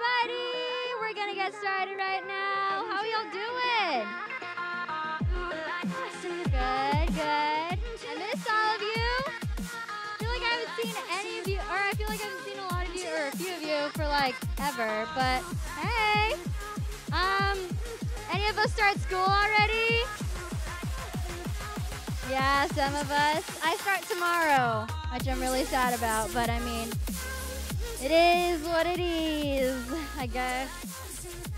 everybody. We're gonna get started right now. How y'all doing? Good, good. I miss all of you. I feel like I haven't seen any of you, or I feel like I haven't seen a lot of you, or a few of you for like ever. But hey, um, any of us start school already? Yeah, some of us. I start tomorrow, which I'm really sad about. But I mean, it is what it is, I guess.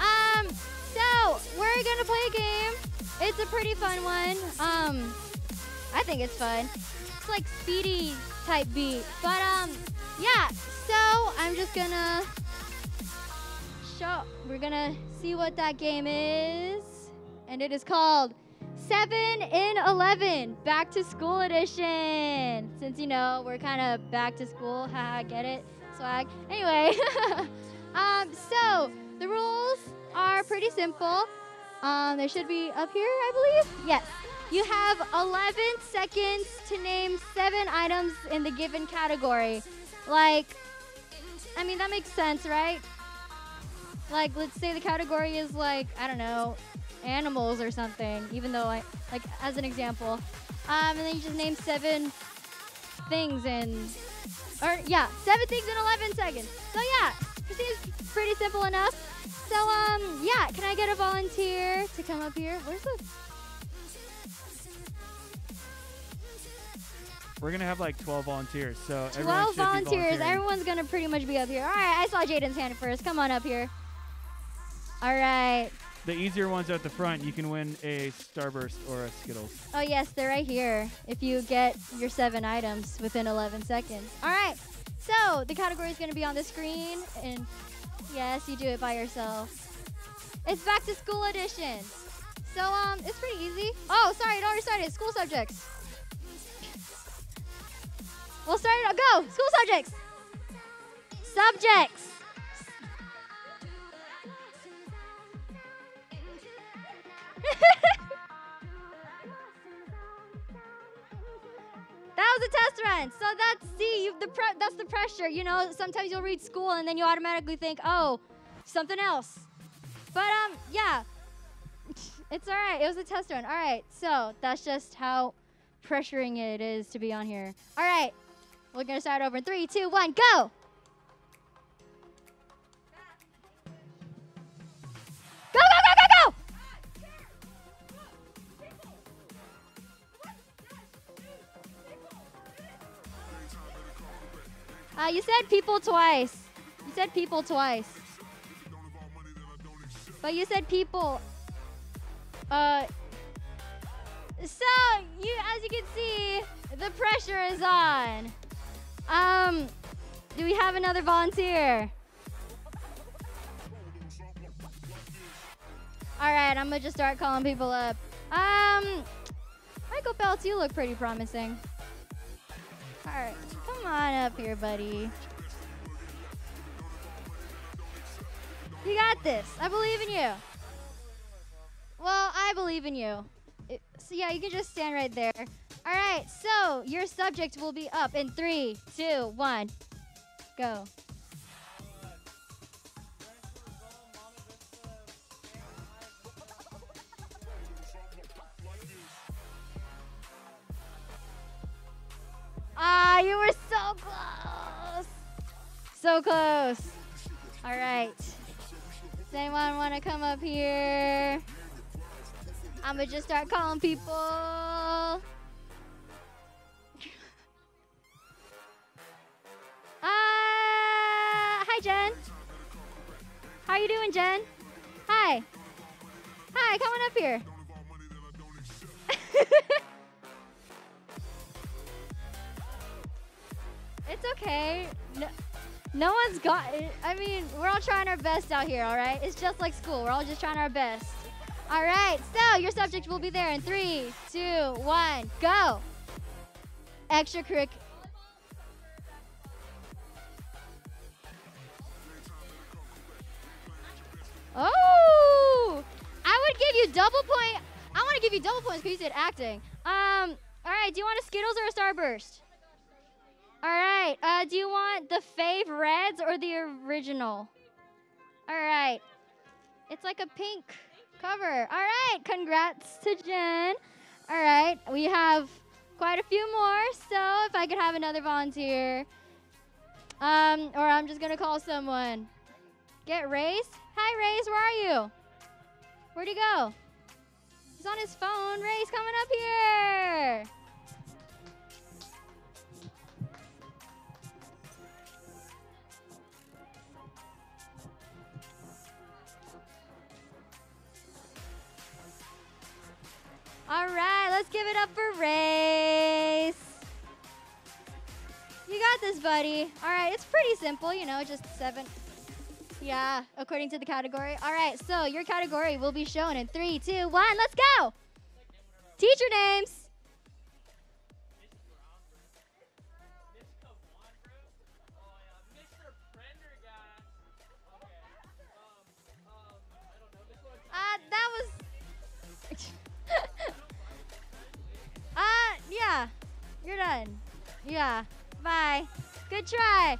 Um, so we're gonna play a game. It's a pretty fun one. Um, I think it's fun. It's like speedy type beat, but um, yeah. So I'm just gonna show. We're gonna see what that game is, and it is called Seven in Eleven, Back to School Edition. Since you know we're kind of back to school, haha, get it? Swag. Anyway, um, so the rules are pretty simple. Um, they should be up here, I believe. Yes. You have 11 seconds to name seven items in the given category. Like, I mean, that makes sense, right? Like, let's say the category is like, I don't know, animals or something, even though I, like, as an example. Um, and then you just name seven things in, or yeah, seven things in 11 seconds. So yeah, it seems pretty simple enough. So um, yeah, can I get a volunteer to come up here? Where's the? We're gonna have like 12 volunteers, so 12 volunteers. Everyone's gonna pretty much be up here. All right, I saw Jaden's hand first. Come on up here. All right. The easier ones at the front, you can win a Starburst or a Skittles. Oh yes, they're right here. If you get your seven items within 11 seconds. All right. So the category is gonna be on the screen, and yes, you do it by yourself. It's back to school edition. So um, it's pretty easy. Oh, sorry, it already started. School subjects. We'll start it. Go. School subjects. Subjects. That was a test run. So that's see, the that's the pressure. You know, sometimes you'll read school and then you automatically think, oh, something else. But um, yeah, it's all right. It was a test run. All right. So that's just how pressuring it is to be on here. All right. We're gonna start over in three, two, one, go, Uh, you said people twice. You said people twice. But you said people. Uh. So you, as you can see, the pressure is on. Um, do we have another volunteer? All right, I'm gonna just start calling people up. Um, Michael Phelps, you look pretty promising. All right, come on up here, buddy. You got this. I believe in you. Well, I believe in you. It- so yeah, you can just stand right there. All right. So your subject will be up in three, two, one, go. Ah, you were so close. So close. All right. Does anyone want to come up here? I'm going to just start calling people. Uh, hi, Jen. How you doing, Jen? Hi. Hi, come on up here. it's okay. No, no one's got it. I mean, we're all trying our best out here, all right? It's just like school. We're all just trying our best. All right, so your subject will be there in three, two, one, go. Extracurric. Oh, I would give you double point. I want to give you double points because you said acting. Um, all right, do you want a Skittles or a Starburst? All right, uh, do you want the Fave Reds or the original? All right. It's like a pink cover. All right. Congrats to Jen. All right. We have quite a few more. So if I could have another volunteer. Um, or I'm just going to call someone. Get Race. Hi, Race. Where are you? Where'd he go? He's on his phone. Ray's coming up here. All right, let's give it up for Race. You got this, buddy. All right, it's pretty simple, you know, just seven. Yeah, according to the category. All right, so your category will be shown in three, two, one. Let's go. Teacher names. Uh, that was. Yeah. You're done. Yeah. Bye. Good try.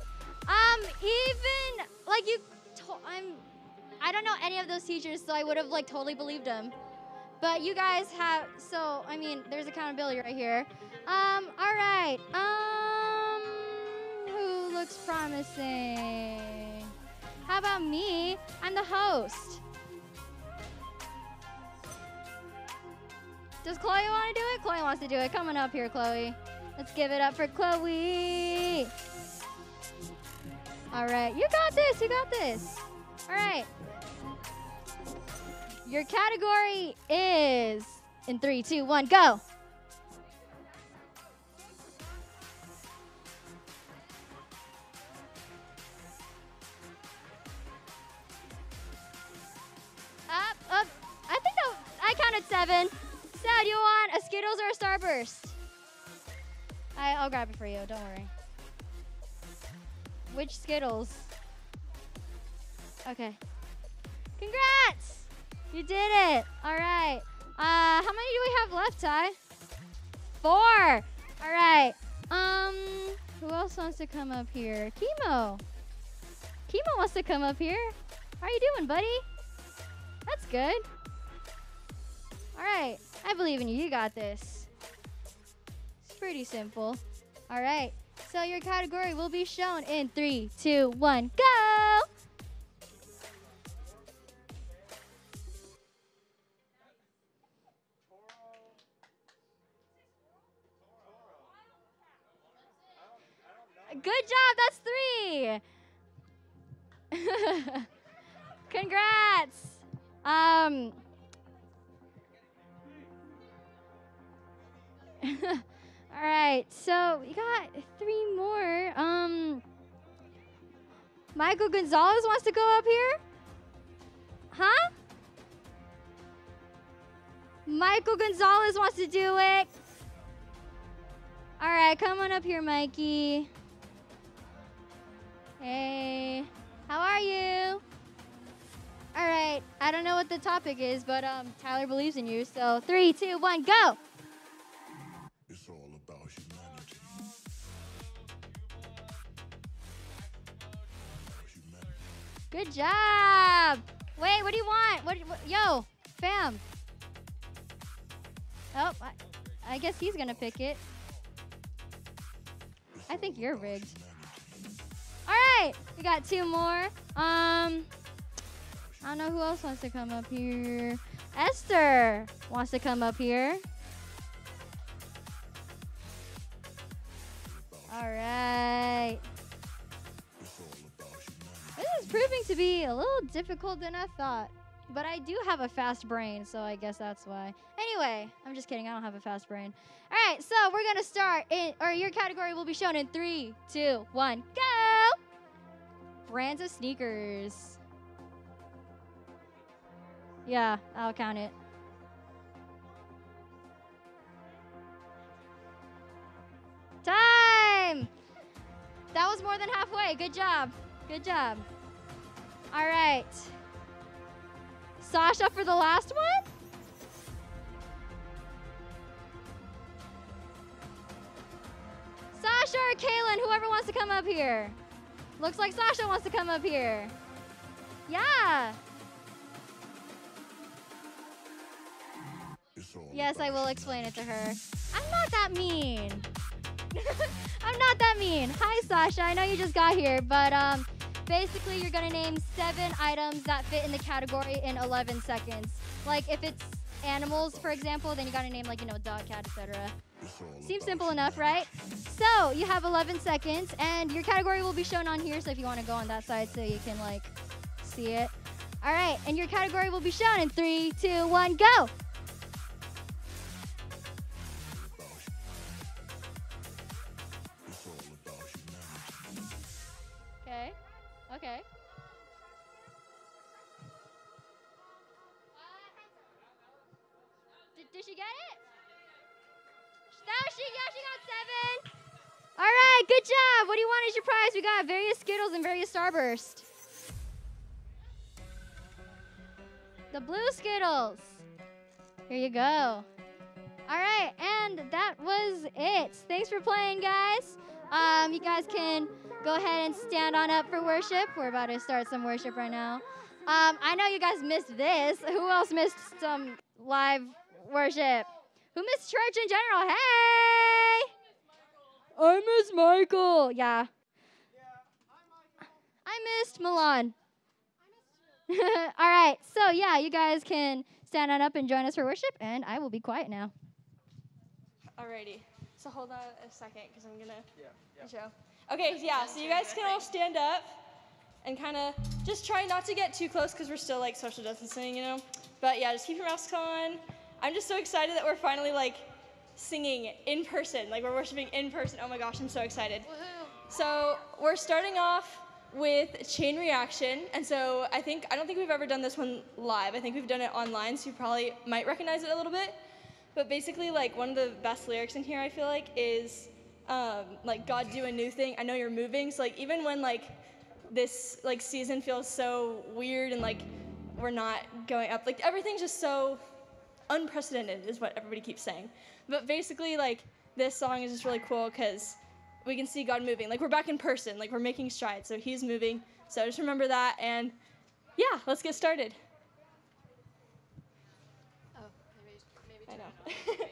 Um, even like you, I'm. I don't know any of those teachers, so I would have like totally believed them. But you guys have. So I mean, there's accountability right here. Um. All right. Um. Who looks promising? How about me? I'm the host. Does Chloe want to do it? Chloe wants to do it. Coming up here, Chloe. Let's give it up for Chloe. All right, you got this. You got this. All right. Your category is in three, two, one, go. Up, up. I think I counted seven. Do you want a Skittles or a Starburst? I, I'll grab it for you. Don't worry. Which Skittles? Okay. Congrats! You did it. All right. Uh, how many do we have left, Ty? Four. All right. Um, who else wants to come up here? Chemo. Chemo wants to come up here. How are you doing, buddy? That's good. All right. I believe in you. You got this. It's pretty simple. All right. So your category will be shown in three, two, one, go. Good job. That's three. Congrats. Um. All right, so we got three more. Um, Michael Gonzalez wants to go up here. Huh? Michael Gonzalez wants to do it. All right, come on up here, Mikey. Hey, how are you? All right, I don't know what the topic is, but um, Tyler believes in you. So three, two, one, go. Good job. Wait, what do you want? What? what yo, fam. Oh, I, I guess he's gonna pick it. I think you're rigged. All right, we got two more. Um, I don't know who else wants to come up here. Esther wants to come up here. All right. Proving to be a little difficult than I thought. But I do have a fast brain, so I guess that's why. Anyway, I'm just kidding. I don't have a fast brain. All right, so we're going to start, in, or your category will be shown in three, two, one, go! Brands of sneakers. Yeah, I'll count it. Time! That was more than halfway. Good job. Good job. All right. Sasha for the last one? Sasha or Kaylin, whoever wants to come up here. Looks like Sasha wants to come up here. Yeah. Yes, I will explain it to her. I'm not that mean. I'm not that mean. Hi, Sasha. I know you just got here, but um, basically, you're gonna name seven items that fit in the category in 11 seconds. Like if it's animals, for example, then you gotta name like you know dog, cat, etc. Seems simple enough, right? So you have 11 seconds, and your category will be shown on here. So if you want to go on that side, so you can like see it. All right, and your category will be shown in three, two, one, go. Did, she get it? No, she yeah, she got seven. All right, good job. What do you want as your prize? We got various Skittles and various Starburst. The blue Skittles. Here you go. All right, and that was it. Thanks for playing, guys. Um, you guys can go ahead and stand on up for worship. We're about to start some worship right now. Um, I know you guys missed this. Who else missed some live worship? Who missed church in general? Hey! I miss Michael. Yeah. I missed Milan. All right. So, yeah, you guys can stand on up and join us for worship, and I will be quiet now. Alrighty. So hold on a second because I'm gonna show. Okay, yeah. So you guys can all stand up and kind of just try not to get too close because we're still like social distancing, you know. But yeah, just keep your masks on. I'm just so excited that we're finally like singing in person, like we're worshiping in person. Oh my gosh, I'm so excited. So we're starting off with chain reaction, and so I think I don't think we've ever done this one live. I think we've done it online, so you probably might recognize it a little bit. But basically, like one of the best lyrics in here, I feel like, is um, like God do a new thing. I know you're moving. So like even when like this like season feels so weird and like we're not going up, like everything's just so unprecedented, is what everybody keeps saying. But basically, like this song is just really cool because we can see God moving. Like we're back in person. Like we're making strides. So He's moving. So just remember that. And yeah, let's get started. I know.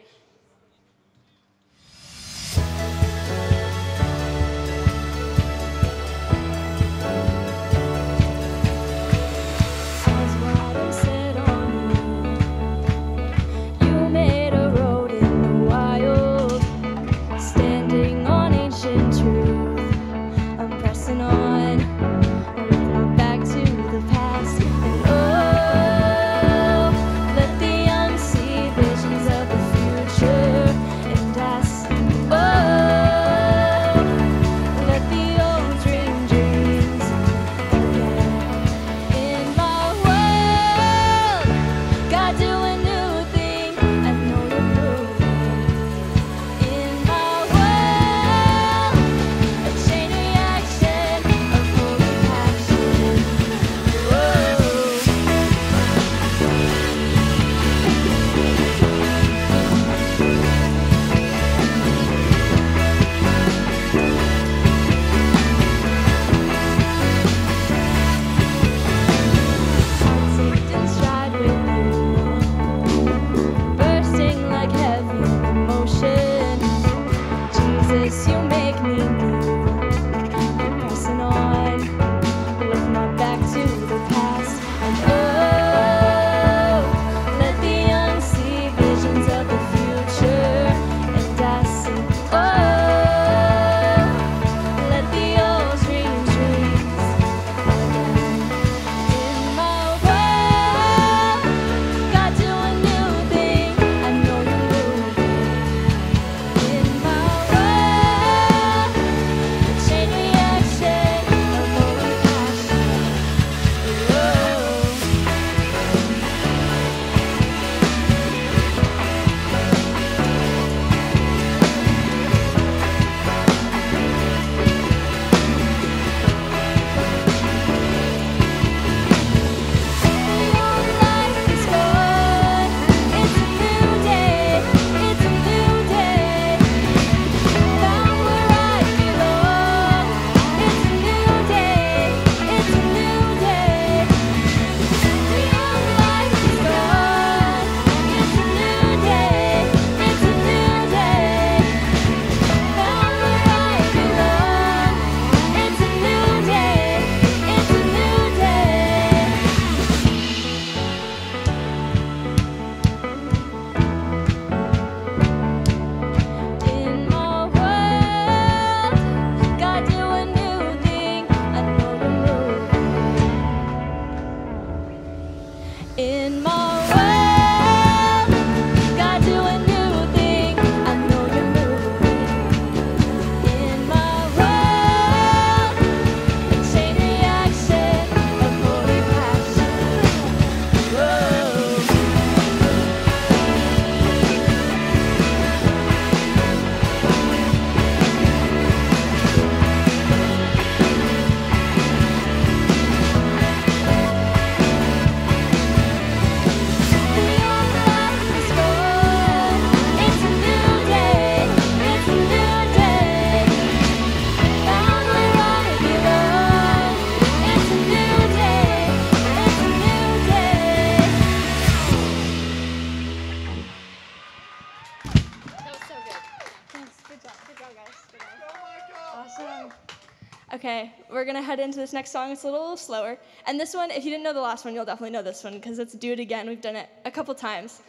We're gonna head into this next song. It's a little slower. And this one, if you didn't know the last one, you'll definitely know this one because it's Do It Again. We've done it a couple times.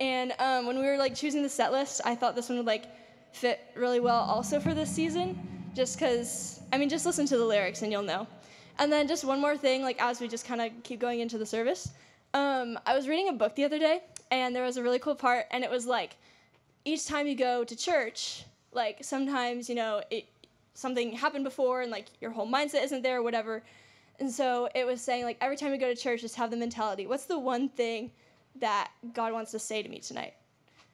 And um, when we were like choosing the set list, I thought this one would like fit really well also for this season, just because I mean, just listen to the lyrics and you'll know. And then just one more thing, like as we just kind of keep going into the service, um, I was reading a book the other day, and there was a really cool part, and it was like each time you go to church, like sometimes you know it something happened before, and like your whole mindset isn't there or whatever. And so it was saying like every time you go to church, just have the mentality: what's the one thing that God wants to say to me tonight?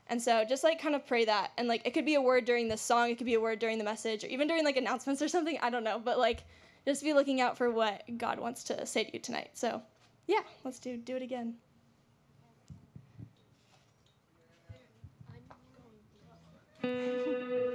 And so just like kind of pray that. And like it could be a word during the song, it could be a word during the message, or even during like announcements or something. I don't know. But like just be looking out for what God wants to say to you tonight. So yeah, let's do do it again.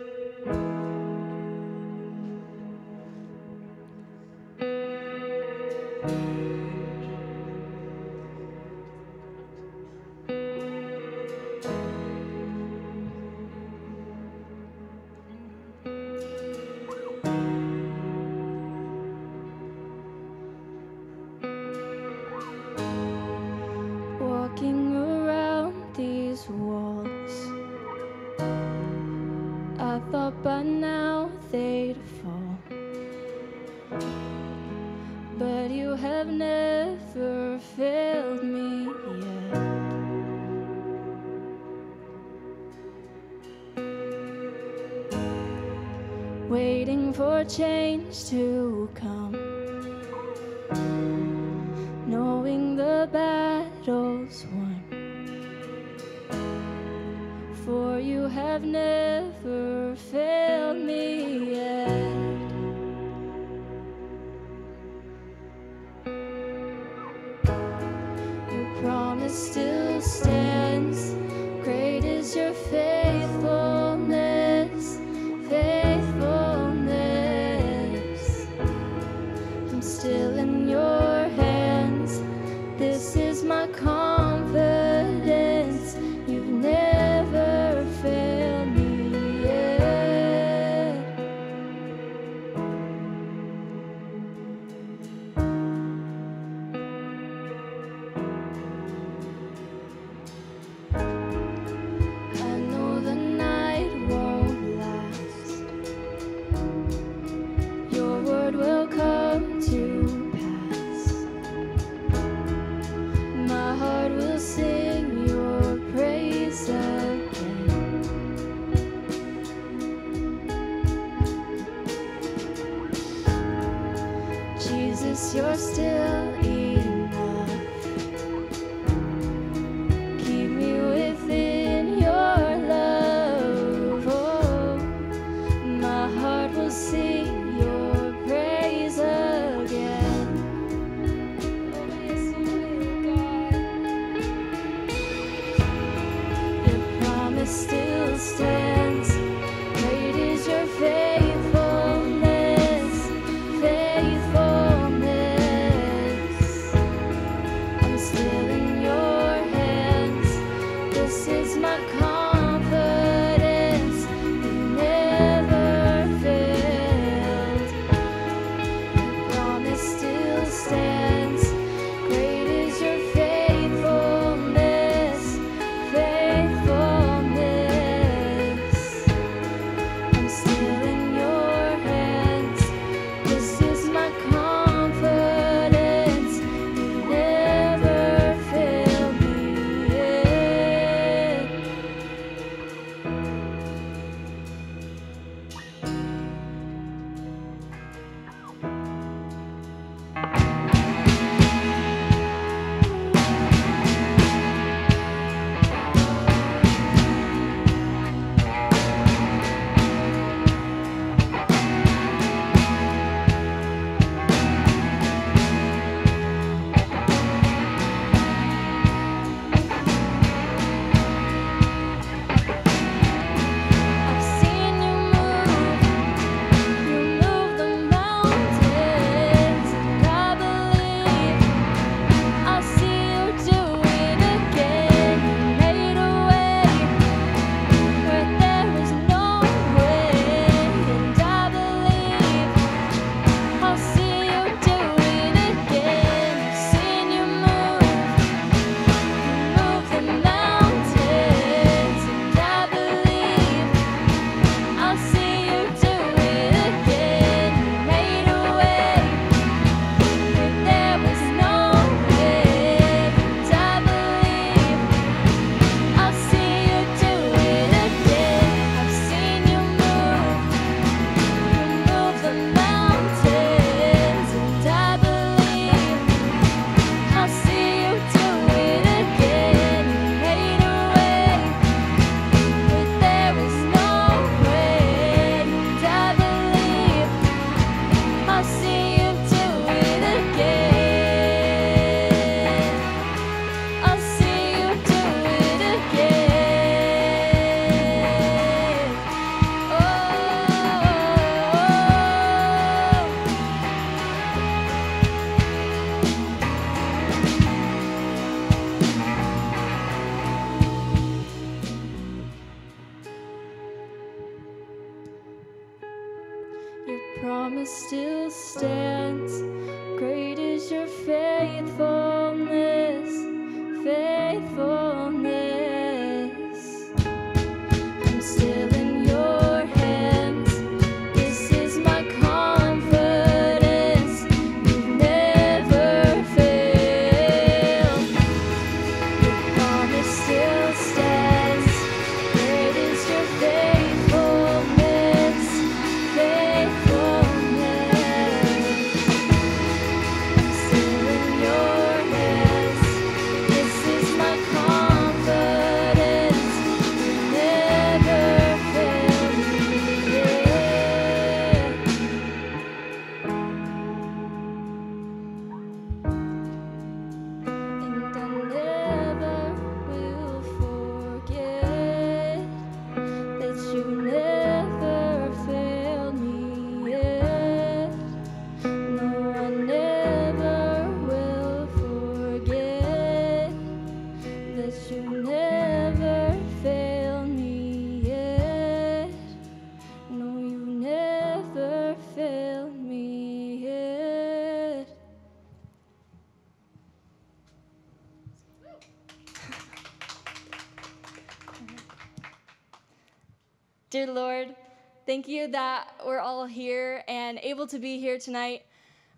thank you that we're all here and able to be here tonight.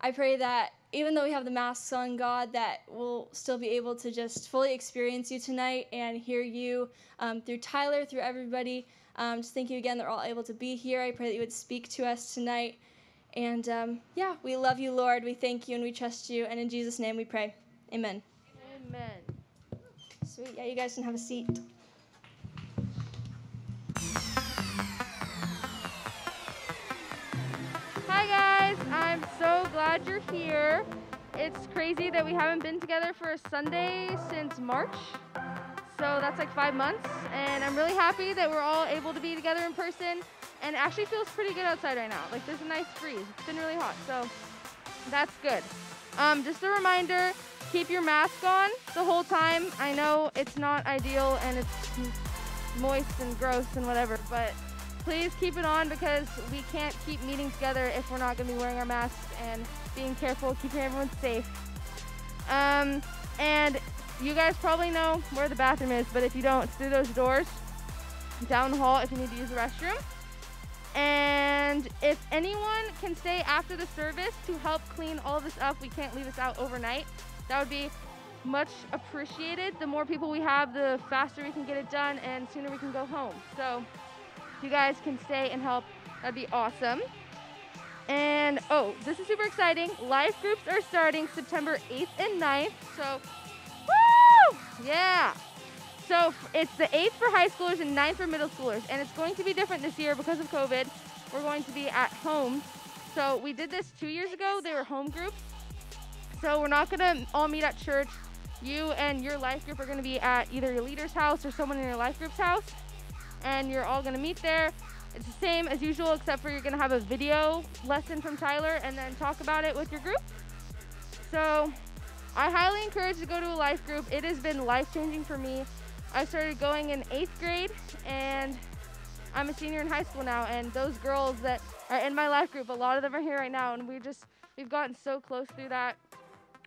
I pray that even though we have the masks on, God, that we'll still be able to just fully experience you tonight and hear you um, through Tyler, through everybody. Um, just thank you again that we're all able to be here. I pray that you would speak to us tonight. And um, yeah, we love you, Lord. We thank you and we trust you. And in Jesus' name we pray. Amen. Amen. Sweet. Yeah, you guys can have a seat. I'm so glad you're here. It's crazy that we haven't been together for a Sunday since March. So that's like five months. And I'm really happy that we're all able to be together in person. And actually feels pretty good outside right now. Like there's a nice breeze. It's been really hot. So that's good. Um, just a reminder keep your mask on the whole time. I know it's not ideal and it's moist and gross and whatever, but please keep it on because we can't keep meeting together if we're not going to be wearing our masks and being careful, keeping everyone safe. Um, and you guys probably know where the bathroom is, but if you don't, it's through those doors down the hall if you need to use the restroom. And if anyone can stay after the service to help clean all this up, we can't leave this out overnight. That would be much appreciated. The more people we have, the faster we can get it done and sooner we can go home. So you guys can stay and help, that'd be awesome. And oh, this is super exciting. Life groups are starting September 8th and 9th. So, woo! Yeah. So it's the 8th for high schoolers and 9th for middle schoolers. And it's going to be different this year because of COVID. We're going to be at home. So we did this two years ago. They were home groups. So we're not gonna all meet at church. You and your life group are gonna be at either your leader's house or someone in your life group's house. And you're all gonna meet there. It's the same as usual, except for you're gonna have a video lesson from Tyler and then talk about it with your group. So I highly encourage you to go to a life group. It has been life changing for me. I started going in eighth grade and I'm a senior in high school now. And those girls that are in my life group, a lot of them are here right now. And we just, we've gotten so close through that.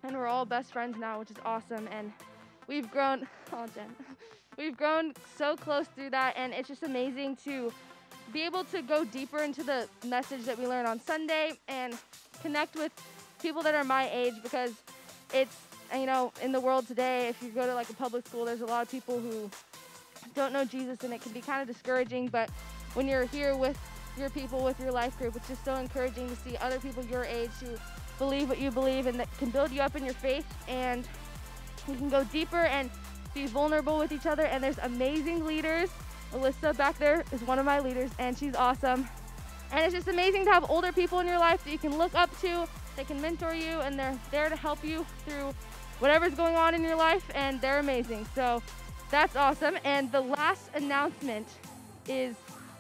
And we're all best friends now, which is awesome. And we've grown, oh, Jen, we've grown so close through that. And it's just amazing to be able to go deeper into the message that we learn on Sunday and connect with people that are my age because it's you know in the world today if you go to like a public school there's a lot of people who don't know Jesus and it can be kind of discouraging but when you're here with your people with your life group it's just so encouraging to see other people your age who believe what you believe and that can build you up in your faith and we can go deeper and be vulnerable with each other and there's amazing leaders. Alyssa back there is one of my leaders and she's awesome. And it's just amazing to have older people in your life that you can look up to they can mentor you and they're there to help you through whatever's going on in your life and they're amazing. So that's awesome. And the last announcement is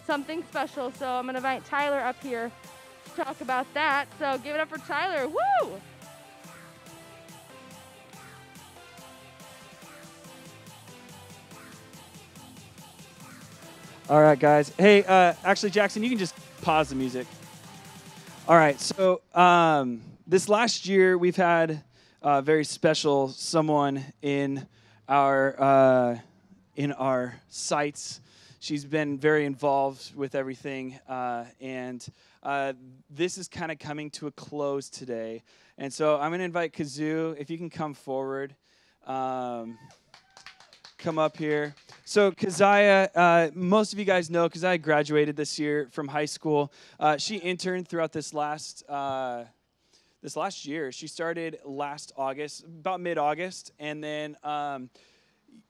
something special so i'm to invite tyler up here to talk about that. So give it up for tyler. Woo All right, guys. Hey, uh, actually, Jackson, you can just pause the music. All right. So um, this last year, we've had a very special someone in our uh, in our sites. She's been very involved with everything, uh, and uh, this is kind of coming to a close today. And so I'm going to invite Kazoo, if you can come forward. Um, come up here. So Keziah, uh, most of you guys know Keziah graduated this year from high school. Uh, she interned throughout this last uh, this last year. She started last August, about mid-August, and then um,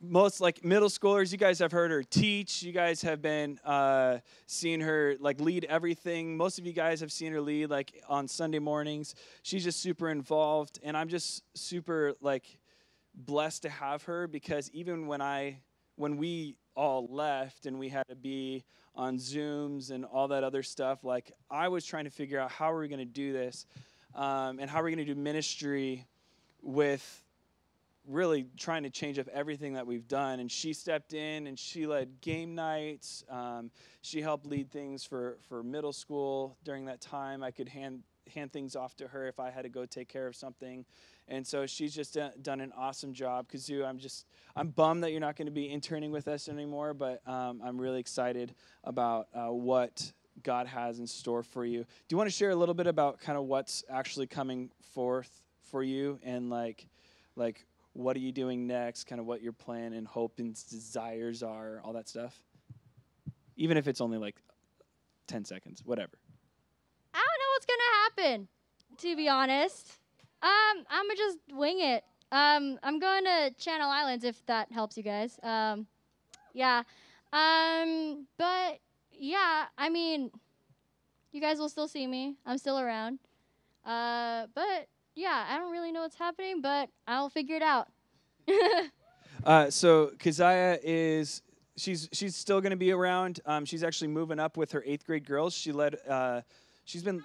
most like middle schoolers, you guys have heard her teach. You guys have been uh, seeing her like lead everything. Most of you guys have seen her lead like on Sunday mornings. She's just super involved, and I'm just super like blessed to have her because even when I when we all left and we had to be on Zooms and all that other stuff, like I was trying to figure out how are we going to do this um, and how are we going to do ministry with really trying to change up everything that we've done. And she stepped in and she led game nights. Um, she helped lead things for, for middle school during that time. I could hand hand things off to her if I had to go take care of something. And so she's just do- done an awesome job. Kazoo, I'm just I'm bummed that you're not going to be interning with us anymore, but um, I'm really excited about uh, what God has in store for you. Do you want to share a little bit about kind of what's actually coming forth for you and like like what are you doing next, kind of what your plan and hope and desires are, all that stuff? Even if it's only like 10 seconds, whatever. I don't know what's gonna happen, to be honest. Um, I'm gonna just wing it. Um, I'm going to Channel Islands if that helps you guys. Um, yeah. Um, but yeah, I mean, you guys will still see me. I'm still around. Uh, but yeah, I don't really know what's happening, but I'll figure it out. Uh, so Keziah is she's she's still going to be around. Um, she's actually moving up with her eighth grade girls. She led. Uh, she's been.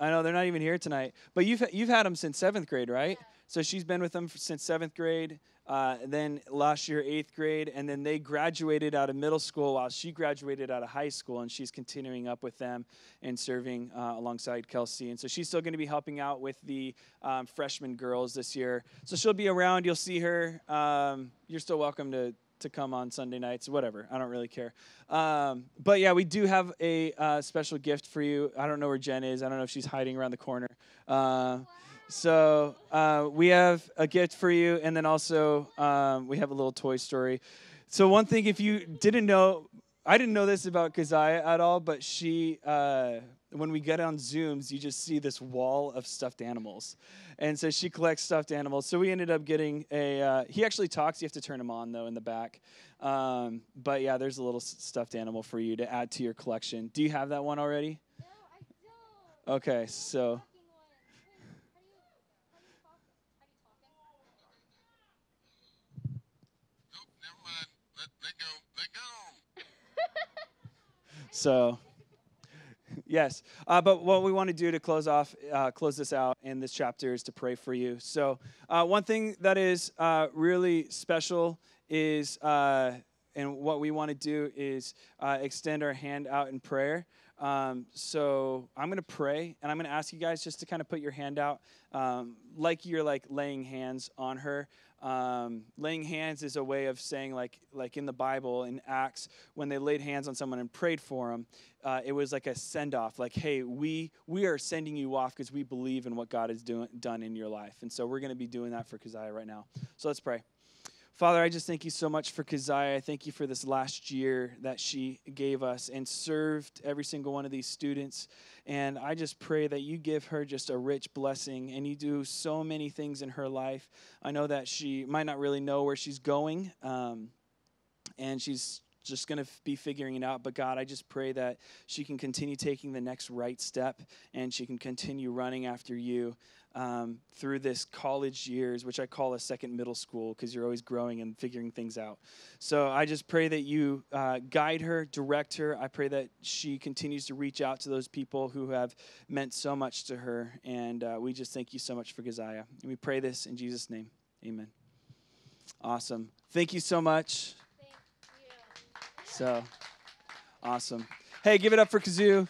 I know they're not even here tonight, but you've you've had them since seventh grade, right? So she's been with them since seventh grade. Uh, then last year eighth grade, and then they graduated out of middle school while she graduated out of high school, and she's continuing up with them and serving uh, alongside Kelsey. And so she's still going to be helping out with the um, freshman girls this year. So she'll be around. You'll see her. Um, you're still welcome to to come on Sunday nights, whatever. I don't really care. Um, but yeah, we do have a uh, special gift for you. I don't know where Jen is. I don't know if she's hiding around the corner. Uh, so uh, we have a gift for you, and then also um, we have a little Toy Story. So one thing, if you didn't know, I didn't know this about Keziah at all, but she, uh, when we get on Zooms, you just see this wall of stuffed animals, and so she collects stuffed animals. So we ended up getting a. Uh, he actually talks. You have to turn him on though in the back. Um, but yeah, there's a little stuffed animal for you to add to your collection. Do you have that one already? No, I don't. Okay, so. Nope, never mind. Let, let go. Let go. So, yes. Uh, but what we want to do to close off, uh, close this out in this chapter is to pray for you. So, uh, one thing that is uh, really special is, uh, and what we want to do is uh, extend our hand out in prayer. Um, so I'm going to pray, and I'm going to ask you guys just to kind of put your hand out, um, like you're like laying hands on her. Um, laying hands is a way of saying, like, like in the Bible in Acts, when they laid hands on someone and prayed for them, uh, it was like a send off. Like, hey, we we are sending you off because we believe in what God has doing, done in your life, and so we're going to be doing that for Keziah right now. So let's pray. Father, I just thank you so much for Keziah. I thank you for this last year that she gave us and served every single one of these students. And I just pray that you give her just a rich blessing and you do so many things in her life. I know that she might not really know where she's going, um, and she's just going to be figuring it out. But God, I just pray that she can continue taking the next right step and she can continue running after you um, through this college years, which I call a second middle school because you're always growing and figuring things out. So I just pray that you uh, guide her, direct her. I pray that she continues to reach out to those people who have meant so much to her. And uh, we just thank you so much for Keziah. And we pray this in Jesus' name. Amen. Awesome. Thank you so much. So awesome. Hey, give it up for Kazoo.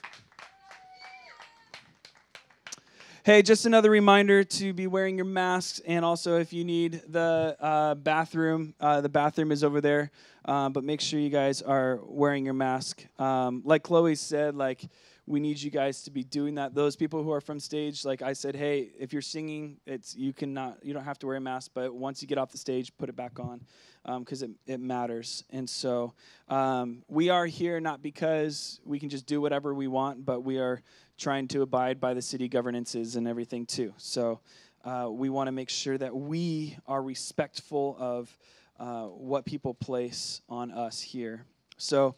Hey, just another reminder to be wearing your masks, and also if you need the uh, bathroom, uh, the bathroom is over there. Uh, but make sure you guys are wearing your mask. Um, like Chloe said, like we need you guys to be doing that. Those people who are from stage, like I said, hey, if you're singing, it's you cannot, you don't have to wear a mask, but once you get off the stage, put it back on because it, it matters. And so um, we are here not because we can just do whatever we want, but we are trying to abide by the city governances and everything too. So uh, we want to make sure that we are respectful of uh, what people place on us here. So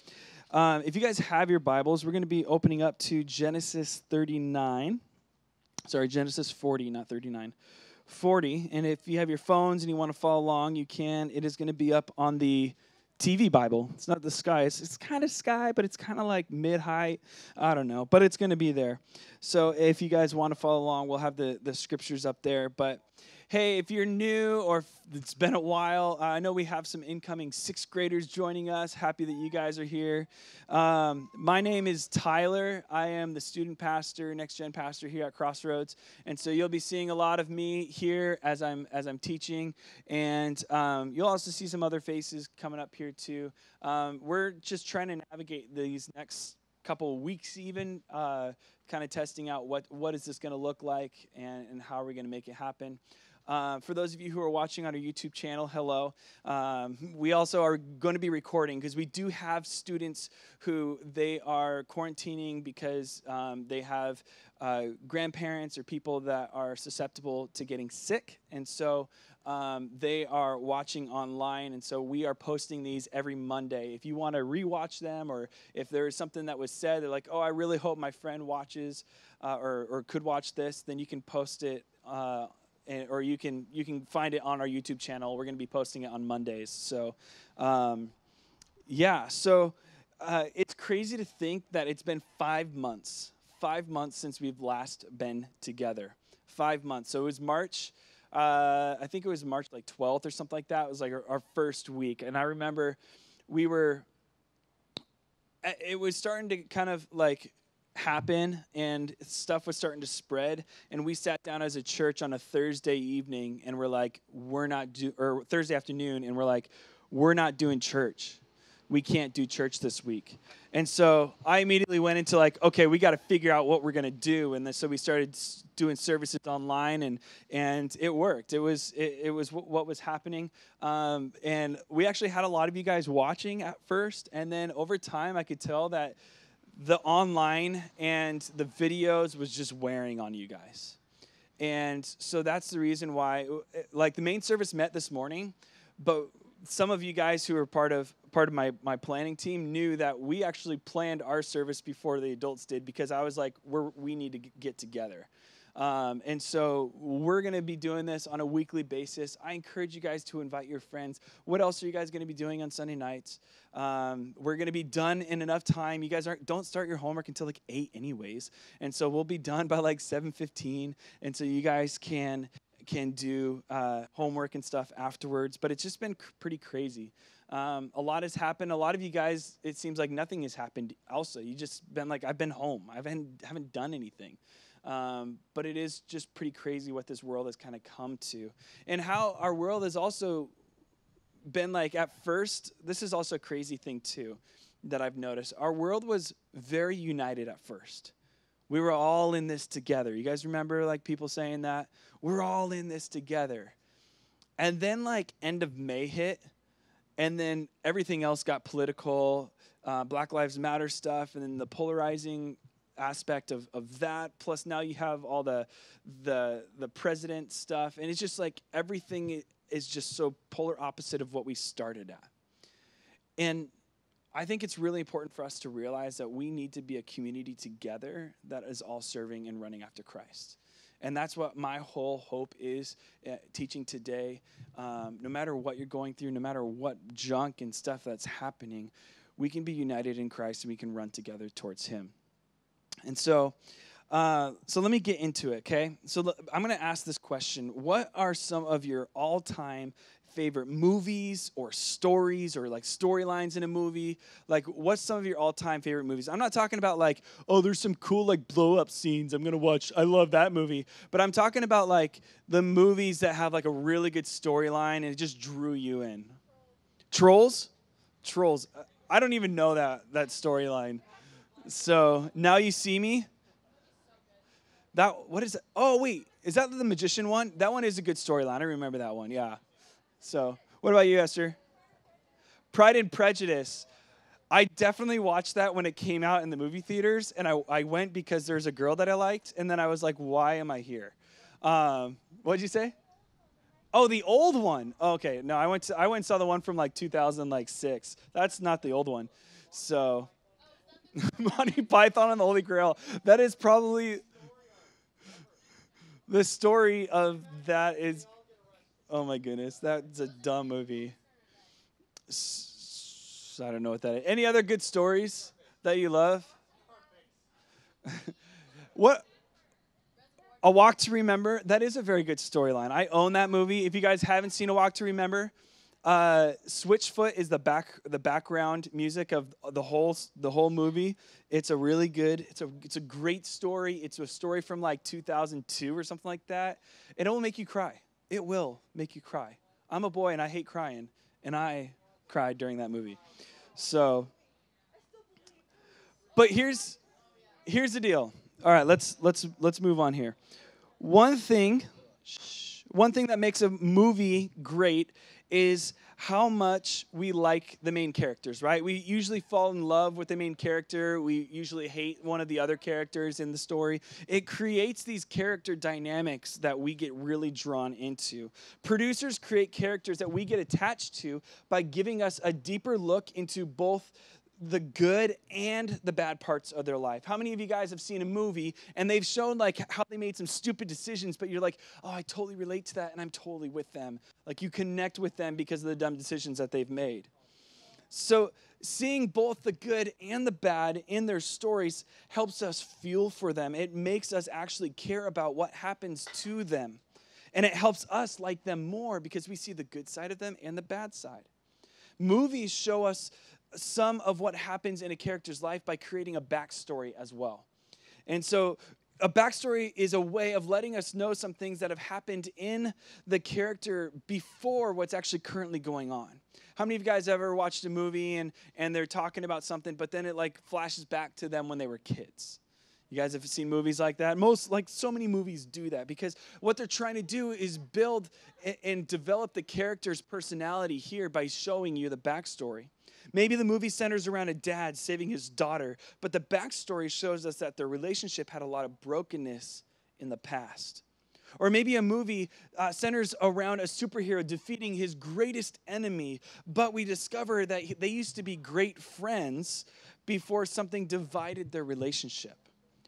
um, if you guys have your Bibles, we're going to be opening up to Genesis 39. Sorry, Genesis 40, not 39. 40. And if you have your phones and you want to follow along, you can. It is going to be up on the TV Bible. It's not the sky. It's, it's kind of sky, but it's kind of like mid height. I don't know, but it's going to be there. So if you guys want to follow along, we'll have the, the scriptures up there. But hey, if you're new or it's been a while, uh, I know we have some incoming sixth graders joining us. Happy that you guys are here. Um, my name is Tyler. I am the student pastor, next gen pastor here at Crossroads, and so you'll be seeing a lot of me here as I'm as I'm teaching, and um, you'll also see some other faces coming up here too. Um, we're just trying to navigate these next couple weeks even uh, kind of testing out what what is this going to look like and, and how are we going to make it happen uh, for those of you who are watching on our YouTube channel, hello. Um, we also are going to be recording because we do have students who they are quarantining because um, they have uh, grandparents or people that are susceptible to getting sick, and so um, they are watching online, and so we are posting these every Monday. If you want to rewatch them, or if there is something that was said, they're like, "Oh, I really hope my friend watches uh, or, or could watch this," then you can post it uh, and, or you can you can find it on our YouTube channel. We're going to be posting it on Mondays. So, um, yeah. So uh, it's crazy to think that it's been five months, five months since we've last been together. Five months. So it was March. Uh, I think it was March like 12th or something like that. It was like our, our first week, and I remember we were. It was starting to kind of like happen and stuff was starting to spread. And we sat down as a church on a thursday evening and we're like we're not do or thursday afternoon and we're like we're not doing church. We can't do church this week. And so i immediately went into like okay we got to figure out what we're going to do. And then, so we started doing services online and and it worked. It was it, it was what was happening. Um, and we actually had a lot of you guys watching at first. And then over time i could tell that the online and the videos was just wearing on you guys. And so that's the reason why uh, like the main service met this morning, but some of you guys who are part of part of my, my planning team knew that we actually planned our service before the adults did because I was like, we're, we need to get together. Um, and so we're going to be doing this on a weekly basis. I encourage you guys to invite your friends. What else are you guys going to be doing on Sunday nights? Um, we're going to be done in enough time. You guys aren't don't start your homework until like eight, anyways. And so we'll be done by like seven fifteen. And so you guys can can do uh, homework and stuff afterwards. But it's just been cr- pretty crazy. Um, a lot has happened. A lot of you guys, it seems like nothing has happened. Also, you just been like, I've been home. I haven't haven't done anything. Um, but it is just pretty crazy what this world has kind of come to, and how our world has also been like at first. This is also a crazy thing too that I've noticed. Our world was very united at first. We were all in this together. You guys remember like people saying that? We're all in this together. And then like end of May hit, and then everything else got political, uh, Black Lives Matter stuff, and then the polarizing aspect of, of that plus now you have all the the the president stuff and it's just like everything is just so polar opposite of what we started at. And i think it's really important for us to realize that we need to be a community together that is all serving and running after christ. And that's what my whole hope is uh, teaching today. Um, no matter what you're going through no matter what junk and stuff that's happening we can be united in christ and we can run together towards him and so, uh, so let me get into it, okay? So l- I'm going to ask this question: What are some of your all-time favorite movies or stories or like storylines in a movie? Like, what's some of your all-time favorite movies? I'm not talking about like, oh, there's some cool like blow-up scenes I'm gonna watch. I love that movie, but I'm talking about like the movies that have like a really good storyline and it just drew you in. Trolls, Trolls. I don't even know that that storyline. So now you see me. That what is it? Oh wait, is that the magician one? That one is a good storyline. I remember that one. Yeah. So what about you, Esther? Pride and Prejudice. I definitely watched that when it came out in the movie theaters, and I, I went because there's a girl that I liked, and then I was like, why am I here? Um, what did you say? Oh, the old one. Okay, no, I went to, I went and saw the one from like 2006. That's not the old one. So Monty Python and the Holy Grail. That is probably the story of that is. Oh my goodness, that's a dumb movie. I don't know what that is. Any other good stories that you love? what A Walk to Remember, that is a very good storyline. I own that movie. If you guys haven't seen A Walk to Remember, uh, Switchfoot is the back the background music of the whole the whole movie. It's a really good. It's a it's a great story. It's a story from like 2002 or something like that. And it will make you cry. It will make you cry. I'm a boy and I hate crying, and I cried during that movie. So, but here's here's the deal. All right, let's let's let's move on here. One thing, one thing that makes a movie great is how much we like the main characters, right? We usually fall in love with the main character. We usually hate one of the other characters in the story. It creates these character dynamics that we get really drawn into. Producers create characters that we get attached to by giving us a deeper look into both the good and the bad parts of their life. How many of you guys have seen a movie and they've shown like how they made some stupid decisions, but you're like, oh, I totally relate to that and I'm totally with them. Like you connect with them because of the dumb decisions that they've made. So seeing both the good and the bad in their stories helps us feel for them. It makes us actually care about what happens to them. And it helps us like them more because we see the good side of them and the bad side. Movies show us some of what happens in a character's life by creating a backstory as well. And so, a backstory is a way of letting us know some things that have happened in the character before what's actually currently going on. How many of you guys ever watched a movie and, and they're talking about something, but then it like flashes back to them when they were kids? You guys have seen movies like that? Most, like so many movies do that because what they're trying to do is build and, and develop the character's personality here by showing you the backstory. Maybe the movie centers around a dad saving his daughter, but the backstory shows us that their relationship had a lot of brokenness in the past. Or maybe a movie uh, centers around a superhero defeating his greatest enemy, but we discover that he- they used to be great friends before something divided their relationship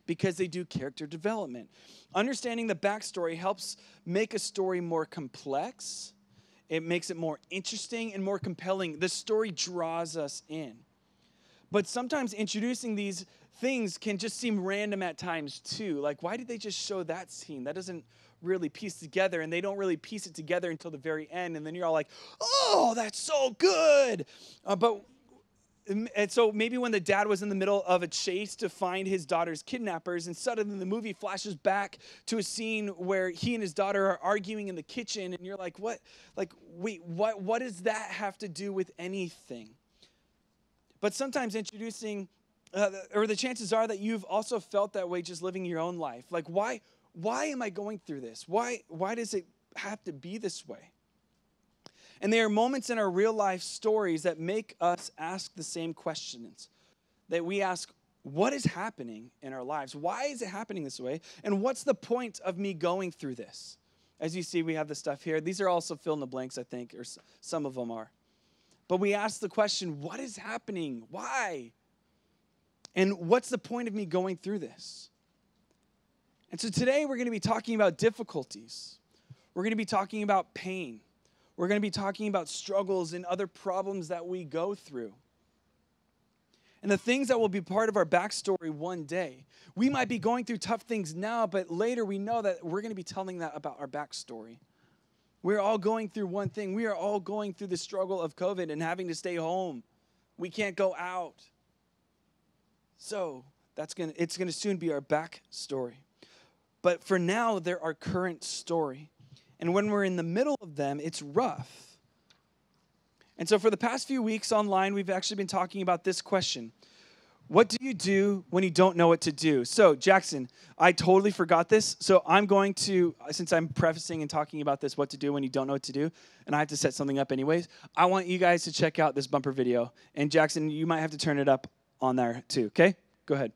because they do character development. Understanding the backstory helps make a story more complex it makes it more interesting and more compelling. The story draws us in. But sometimes introducing these things can just seem random at times too. Like, why did they just show that scene? That doesn't really piece together, and they don't really piece it together until the very end. And then you're all like, oh, that's so good. Uh, but and so maybe when the dad was in the middle of a chase to find his daughter's kidnappers, and suddenly the movie flashes back to a scene where he and his daughter are arguing in the kitchen, and you're like, what? Like, wait, what, what does that have to do with anything? But sometimes introducing, uh, or the chances are that you've also felt that way just living your own life. Like, why, why am I going through this? Why, why does it have to be this way? And there are moments in our real life stories that make us ask the same questions. That we ask, what is happening in our lives? Why is it happening this way? And what's the point of me going through this? As you see, we have the stuff here. These are also fill in the blanks, I think, or some of them are. But we ask the question, what is happening? Why? And what's the point of me going through this? And so today we're going to be talking about difficulties. We're going to be talking about pain. We're going to be talking about struggles and other problems that we go through. And the things that will be part of our backstory one day. We might be going through tough things now, but later we know that we're going to be telling that about our backstory. We're all going through one thing. We are all going through the struggle of COVID and having to stay home. We can't go out. So that's gonna it's gonna soon be our backstory. But for now, they're our current story. And when we're in the middle of them, it's rough. And so, for the past few weeks online, we've actually been talking about this question What do you do when you don't know what to do? So, Jackson, I totally forgot this. So, I'm going to, since I'm prefacing and talking about this, what to do when you don't know what to do, and I have to set something up anyways, I want you guys to check out this bumper video. And, Jackson, you might have to turn it up on there too, okay? Go ahead.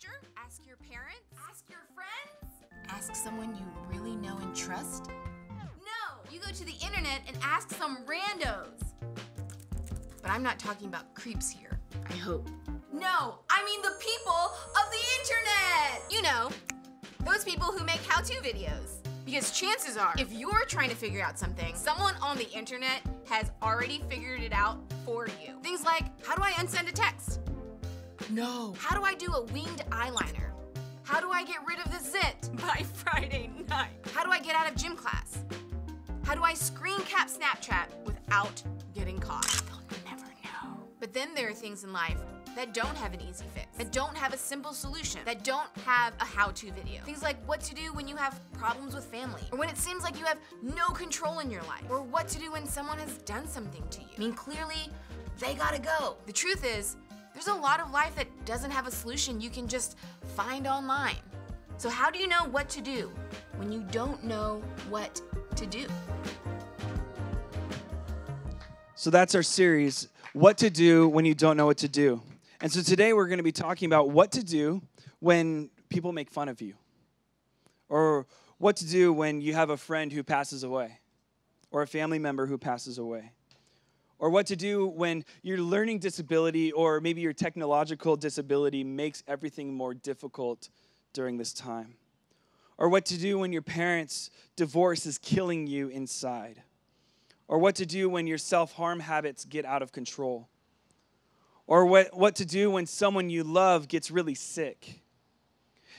Teacher? Ask your parents? Ask your friends? Ask someone you really know and trust? No! You go to the internet and ask some randos. But I'm not talking about creeps here. I hope. No, I mean the people of the internet! You know, those people who make how to videos. Because chances are, if you're trying to figure out something, someone on the internet has already figured it out for you. Things like, how do I unsend a text? No. How do I do a winged eyeliner? How do I get rid of the zit by Friday night? How do I get out of gym class? How do I screen cap Snapchat without getting caught? They'll never know. But then there are things in life that don't have an easy fix, that don't have a simple solution, that don't have a how to video. Things like what to do when you have problems with family, or when it seems like you have no control in your life, or what to do when someone has done something to you. I mean, clearly, they gotta go. The truth is, there's a lot of life that doesn't have a solution you can just find online. So, how do you know what to do when you don't know what to do? So that's our series, What to Do When You Don't Know What to Do. And so today we're going to be talking about what to do when people make fun of you, or what to do when you have a friend who passes away, or a family member who passes away, or what to do when your learning disability or maybe your technological disability makes everything more difficult during this time, or what to do when your parents' divorce is killing you inside? Or what to do when your self harm habits get out of control, or what, what to do when someone you love gets really sick.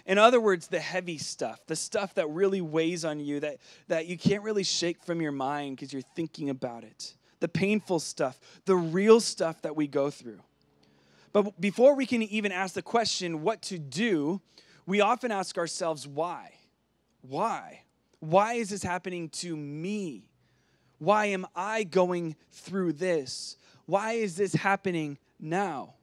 In other words, the heavy stuff, the stuff that really weighs on you, that, that you can't really shake from your mind because you're thinking about it, the painful stuff, the real stuff that we go through. But before we can even ask the question, what to do, we often ask ourselves, why? Why? Why is this happening to me? Why am I going through this? Why is this happening now?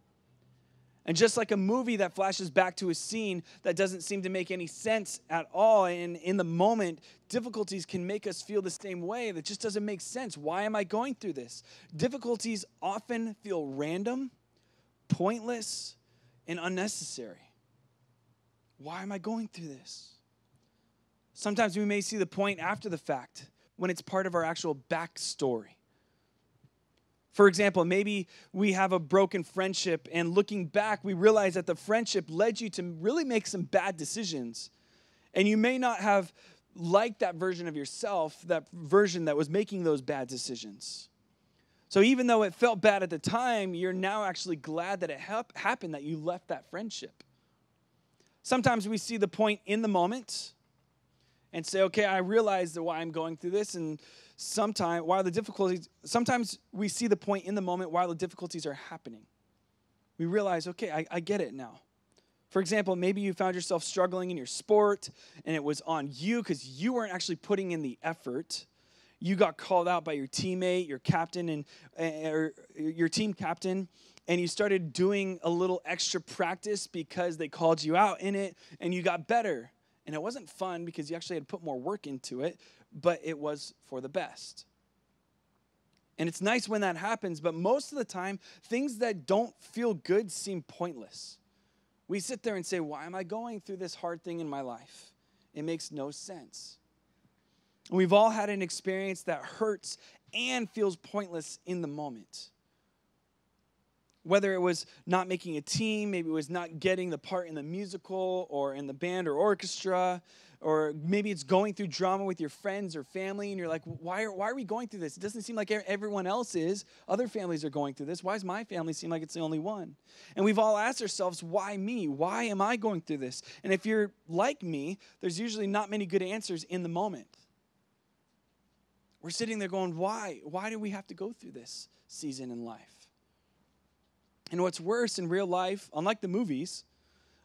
And just like a movie that flashes back to a scene that doesn't seem to make any sense at all, and in the moment, difficulties can make us feel the same way. That just doesn't make sense. Why am I going through this? Difficulties often feel random, pointless, and unnecessary. Why am I going through this? Sometimes we may see the point after the fact when it's part of our actual backstory. For example, maybe we have a broken friendship, and looking back, we realize that the friendship led you to really make some bad decisions. And you may not have liked that version of yourself, that version that was making those bad decisions. So even though it felt bad at the time, you're now actually glad that it hap- happened, that you left that friendship. Sometimes we see the point in the moment and say, okay, I realize why I'm going through this, and sometimes while the difficulties, sometimes we see the point in the moment while the difficulties are happening. We realize, okay, I, I get it now. For example, maybe you found yourself struggling in your sport and it was on you because you weren't actually putting in the effort. You got called out by your teammate, your captain, and eh, eh, or your team captain, and you started doing a little extra practice because they called you out in it and you got better. And it wasn't fun because you actually had to put more work into it, but it was for the best. And it's nice when that happens, but most of the time, things that don't feel good seem pointless. We sit there and say, Why am I going through this hard thing in my life? It makes no sense. We've all had an experience that hurts and feels pointless in the moment. Whether it was not making a team, maybe it was not getting the part in the musical or in the band or orchestra, or maybe it's going through drama with your friends or family, and you're like, why are, why are we going through this? It doesn't seem like everyone else is. Other families are going through this. Why does my family seem like it's the only one? And we've all asked ourselves, why me? Why am I going through this? And if you're like me, there's usually not many good answers in the moment. We're sitting there going, why? Why do we have to go through this season in life? And what's worse in real life, unlike the movies,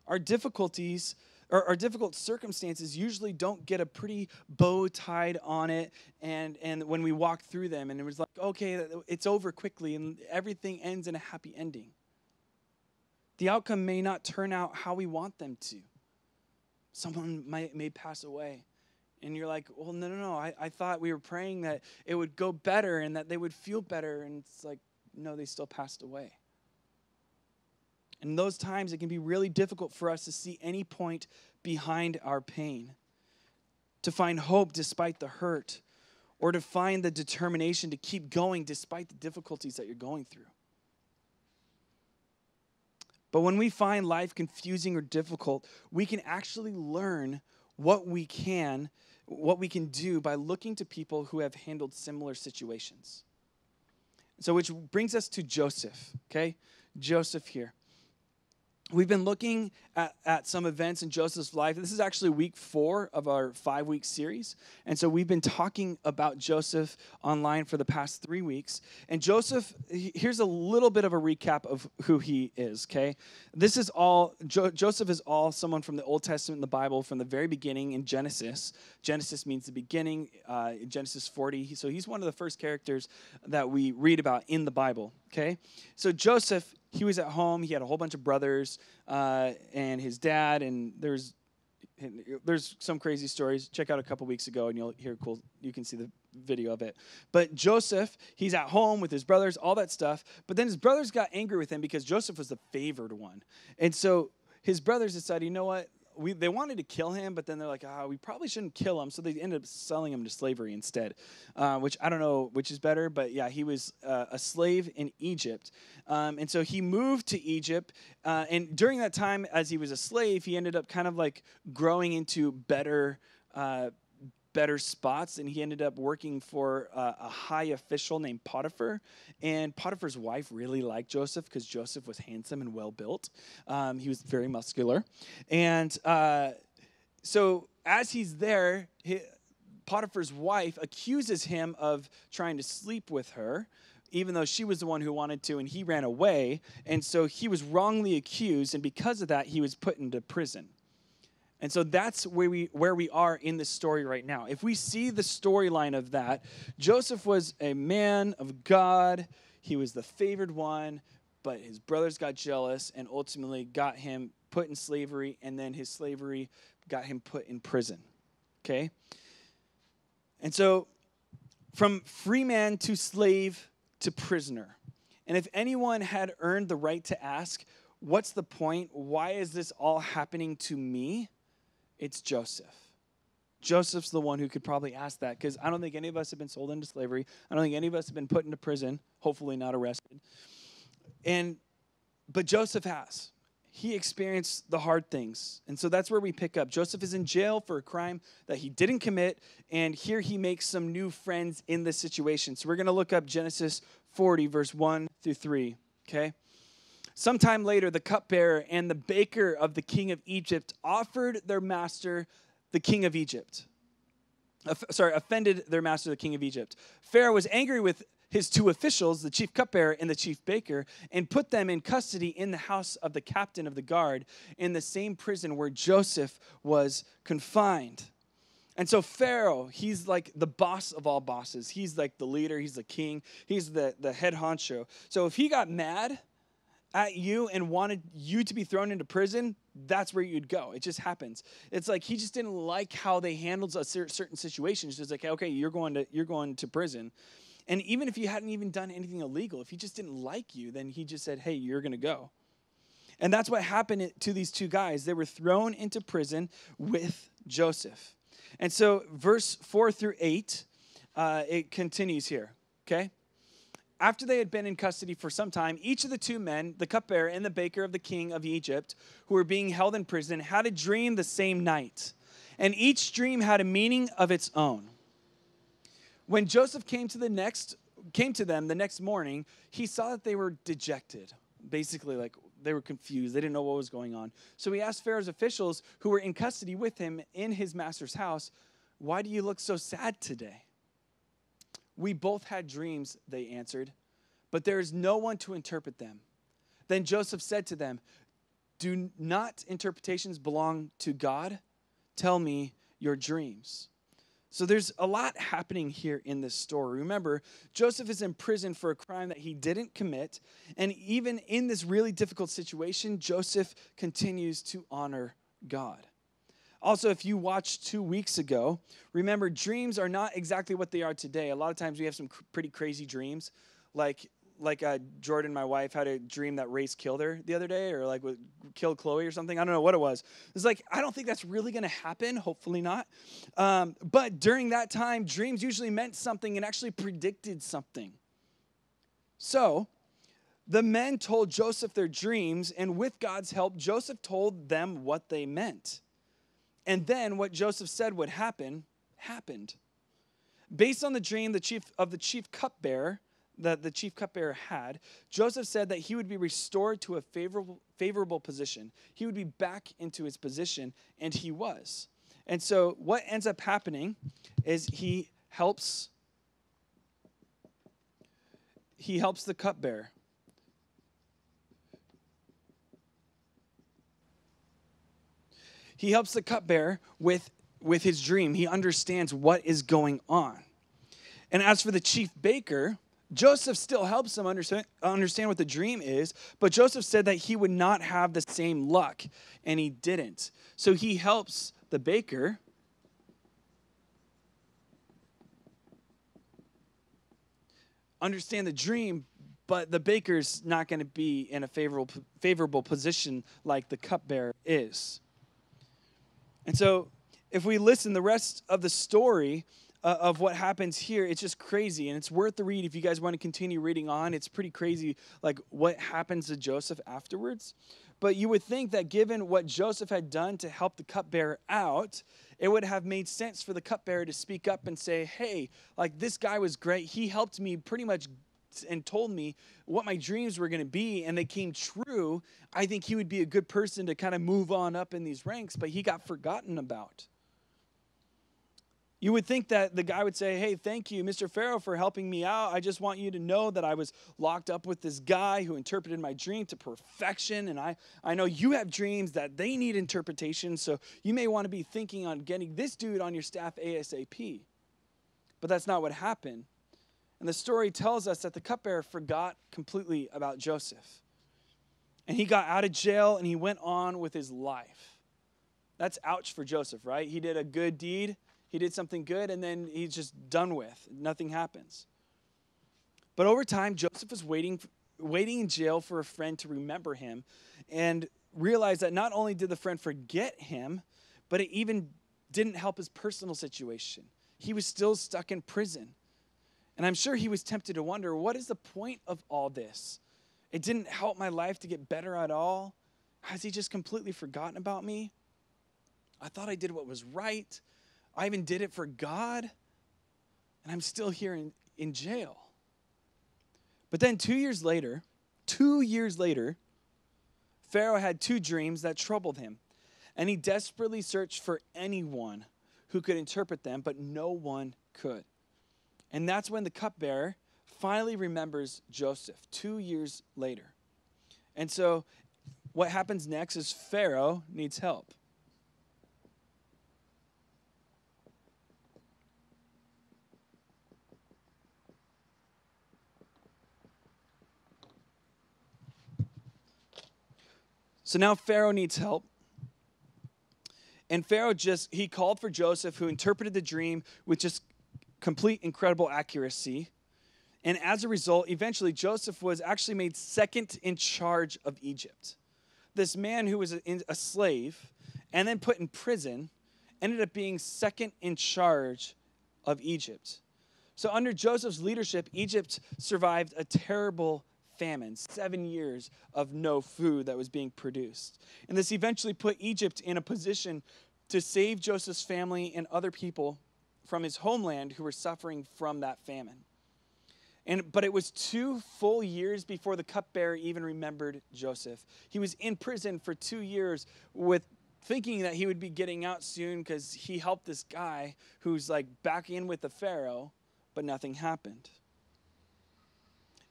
our difficulties or our difficult circumstances usually don't get a pretty bow tied on it. And and when we walk through them and it was like okay it's over quickly and everything ends in a happy ending. The outcome may not turn out how we want them to. Someone might may pass away. And you're like well no no no. I, I thought we were praying that it would go better and that they would feel better. And it's like no they still passed away and in those times, it can be really difficult for us to see any point behind our pain, to find hope despite the hurt, or to find the determination to keep going despite the difficulties that you're going through. But when we find life confusing or difficult, we can actually learn what we can what we can do by looking to people who have handled similar situations. So, which brings us to Joseph, okay? Joseph here. We've been looking at, at some events in Joseph's life. This is actually week four of our five week series. And so we've been talking about Joseph online for the past three weeks. And Joseph, here's a little bit of a recap of who he is, okay? This is all, jo- Joseph is all someone from the Old Testament in the Bible from the very beginning in Genesis. Genesis means the beginning, uh, Genesis 40. So he's one of the first characters that we read about in the Bible, okay? So Joseph, he was at home. He had a whole bunch of brothers uh, and his dad, and there's there's some crazy stories. Check out a couple weeks ago, and you'll hear cool. You can see the video of it. But Joseph, he's at home with his brothers, all that stuff. But then his brothers got angry with him because Joseph was the favored one, and so his brothers decided, you know what? We, they wanted to kill him, but then they're like, ah, we probably shouldn't kill him. So they ended up selling him to slavery instead, uh, which I don't know which is better, but yeah, he was uh, a slave in Egypt. Um, and so he moved to Egypt. Uh, and during that time, as he was a slave, he ended up kind of like growing into better. Better spots and he ended up working for uh, a high official named Potiphar. And Potiphar's wife really liked Joseph because Joseph was handsome and well built. Um, he was very muscular. And uh, so as he's there he, Potiphar's wife accuses him of trying to sleep with her even though she was the one who wanted to and he ran away. And so he was wrongly accused and because of that he was put into prison and so that's where we where we are in this story right now. If we see the storyline of that, Joseph was a man of God. He was the favored one, but his brothers got jealous and ultimately got him put in slavery and then his slavery got him put in prison. Okay? And so from free man to slave to prisoner. And if anyone had earned the right to ask, what's the point? Why is this all happening to me? It's Joseph. Joseph's the one who could probably ask that because I don't think any of us have been sold into slavery. I don't think any of us have been put into prison, hopefully not arrested. And but Joseph has. He experienced the hard things. And so that's where we pick up. Joseph is in jail for a crime that he didn't commit, and here he makes some new friends in this situation. So we're going to look up Genesis 40 verse 1 through 3, okay? Sometime later, the cupbearer and the baker of the king of Egypt offered their master, the king of Egypt. Sorry, offended their master, the king of Egypt. Pharaoh was angry with his two officials, the chief cupbearer and the chief baker, and put them in custody in the house of the captain of the guard in the same prison where Joseph was confined. And so Pharaoh, he's like the boss of all bosses. He's like the leader, he's the king, he's the, the head honcho. So if he got mad, at you and wanted you to be thrown into prison, that's where you'd go. It just happens. It's like he just didn't like how they handled a cer- certain situation. It's just like, okay, you're going to you're going to prison. And even if you hadn't even done anything illegal, if he just didn't like you, then he just said, hey, you're going to go. And that's what happened to these two guys. They were thrown into prison with Joseph. And so, verse 4 through 8, uh, it continues here, okay? After they had been in custody for some time, each of the two men, the cupbearer and the baker of the king of Egypt, who were being held in prison, had a dream the same night. And each dream had a meaning of its own. When Joseph came to the next came to them the next morning, he saw that they were dejected. Basically like they were confused. They didn't know what was going on. So he asked Pharaoh's officials who were in custody with him in his master's house, "Why do you look so sad today?" We both had dreams, they answered, but there is no one to interpret them. Then Joseph said to them, Do not interpretations belong to God? Tell me your dreams. So there's a lot happening here in this story. Remember, Joseph is in prison for a crime that he didn't commit. And even in this really difficult situation, Joseph continues to honor God. Also, if you watched two weeks ago, remember dreams are not exactly what they are today. A lot of times we have some cr- pretty crazy dreams, like like uh, Jordan, my wife, had a dream that Race killed her the other day, or like killed Chloe or something. I don't know what it was. It's like I don't think that's really going to happen. Hopefully not. Um, but during that time, dreams usually meant something and actually predicted something. So. The men told Joseph their dreams, and with God's help, Joseph told them what they meant. And then what Joseph said would happen happened. Based on the dream the chief of the chief cupbearer that the chief cupbearer had, Joseph said that he would be restored to a favorable favorable position. He would be back into his position, and he was. And so what ends up happening is he helps he helps the cupbearer. He helps the cupbearer with, with his dream. He understands what is going on. And as for the chief baker, Joseph still helps him understand, understand what the dream is, but Joseph said that he would not have the same luck, and he didn't. So he helps the baker. Understand the dream, but the baker's not going to be in a favorable favorable position like the cupbearer is. And so, if we listen, the rest of the story uh, of what happens here, it's just crazy. And it's worth the read if you guys want to continue reading on. It's pretty crazy, like what happens to Joseph afterwards. But you would think that given what Joseph had done to help the cupbearer out, it would have made sense for the cupbearer to speak up and say, Hey, like this guy was great. He helped me pretty much and told me what my dreams were going to be and they came true, I think he would be a good person to kind of move on up in these ranks, but he got forgotten about. You would think that the guy would say, Hey, thank you, Mr. Pharaoh, for helping me out. I just want you to know that I was locked up with this guy who interpreted my dream to perfection. And I, I know you have dreams that they need interpretation. So you may want to be thinking on getting this dude on your staff ASAP. But that's not what happened. And the story tells us that the cupbearer forgot completely about Joseph. And he got out of jail and he went on with his life. That's ouch for Joseph, right? He did a good deed, he did something good, and then he's just done with. Nothing happens. But over time, Joseph was waiting, waiting in jail for a friend to remember him and realized that not only did the friend forget him, but it even didn't help his personal situation. He was still stuck in prison. And I'm sure he was tempted to wonder what is the point of all this? It didn't help my life to get better at all. Has he just completely forgotten about me? I thought I did what was right. I even did it for God. And I'm still here in, in jail. But then two years later, two years later, Pharaoh had two dreams that troubled him. And he desperately searched for anyone who could interpret them, but no one could. And that's when the cupbearer finally remembers Joseph two years later. And so what happens next is Pharaoh needs help. So now Pharaoh needs help. And Pharaoh just, he called for Joseph, who interpreted the dream with just complete, incredible accuracy. And as a result, eventually Joseph was actually made second in charge of Egypt. This man who was a, slave and then put in prison ended up being second in charge of Egypt. So, under Joseph's leadership, Egypt survived a terrible famine, seven years of no food that was being produced. And this eventually put Egypt in a position to save Joseph's family and other people from his homeland who were suffering from that famine. And, but it was two full years before the cupbearer even remembered Joseph. He was in prison for two years with thinking that he would be getting out soon because he helped this guy who's like back in with the Pharaoh, but nothing happened.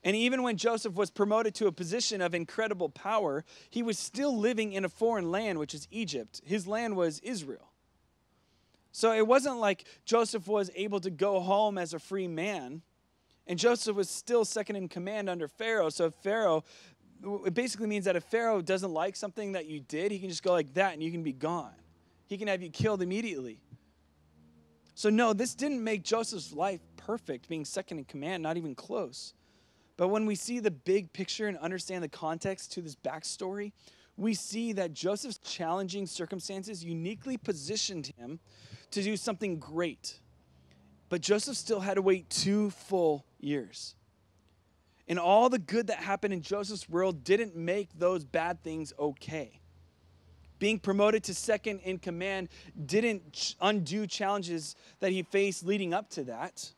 And even when Joseph was promoted to a position of incredible power, he was still living in a foreign land, which is Egypt. His land was Israel. So it wasn't like Joseph was able to go home as a free man. And Joseph was still second in command under Pharaoh. So Pharaoh, it basically means that if Pharaoh doesn't like something that you did, he can just go like that and you can be gone. He can have you killed immediately. So, no, this didn't make Joseph's life perfect, being second in command, not even close. But when we see the big picture and understand the context to this backstory, we see that Joseph's challenging circumstances uniquely positioned him to do something great. But Joseph still had to wait two full years. And all the good that happened in Joseph's world didn't make those bad things okay. Being promoted to second in command didn't undo challenges that he faced leading up to that.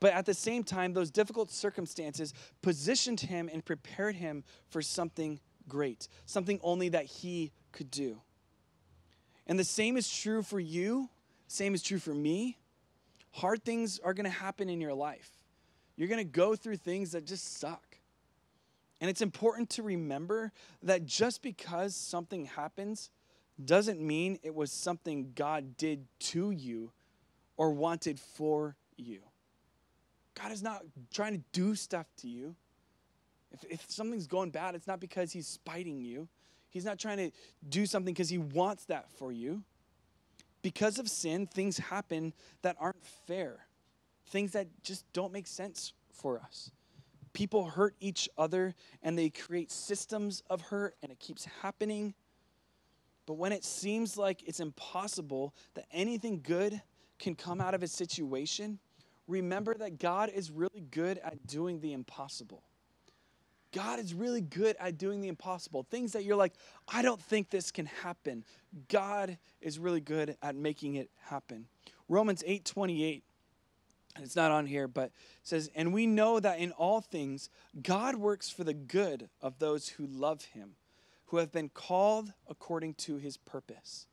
But at the same time, those difficult circumstances positioned him and prepared him for something great, something only that he could do. And the same is true for you, same is true for me. Hard things are going to happen in your life. You're going to go through things that just suck. And it's important to remember that just because something happens doesn't mean it was something God did to you or wanted for you. God is not trying to do stuff to you. If, if something's going bad, it's not because He's spiting you. He's not trying to do something because He wants that for you. Because of sin, things happen that aren't fair, things that just don't make sense for us. People hurt each other and they create systems of hurt, and it keeps happening. But when it seems like it's impossible that anything good can come out of a situation, remember that God is really good at doing the impossible. God is really good at doing the impossible. Things that you're like, I don't think this can happen. God is really good at making it happen. Romans 8 28, and it's not on here, but says, And we know that in all things, God works for the good of those who love him, who have been called according to his purpose.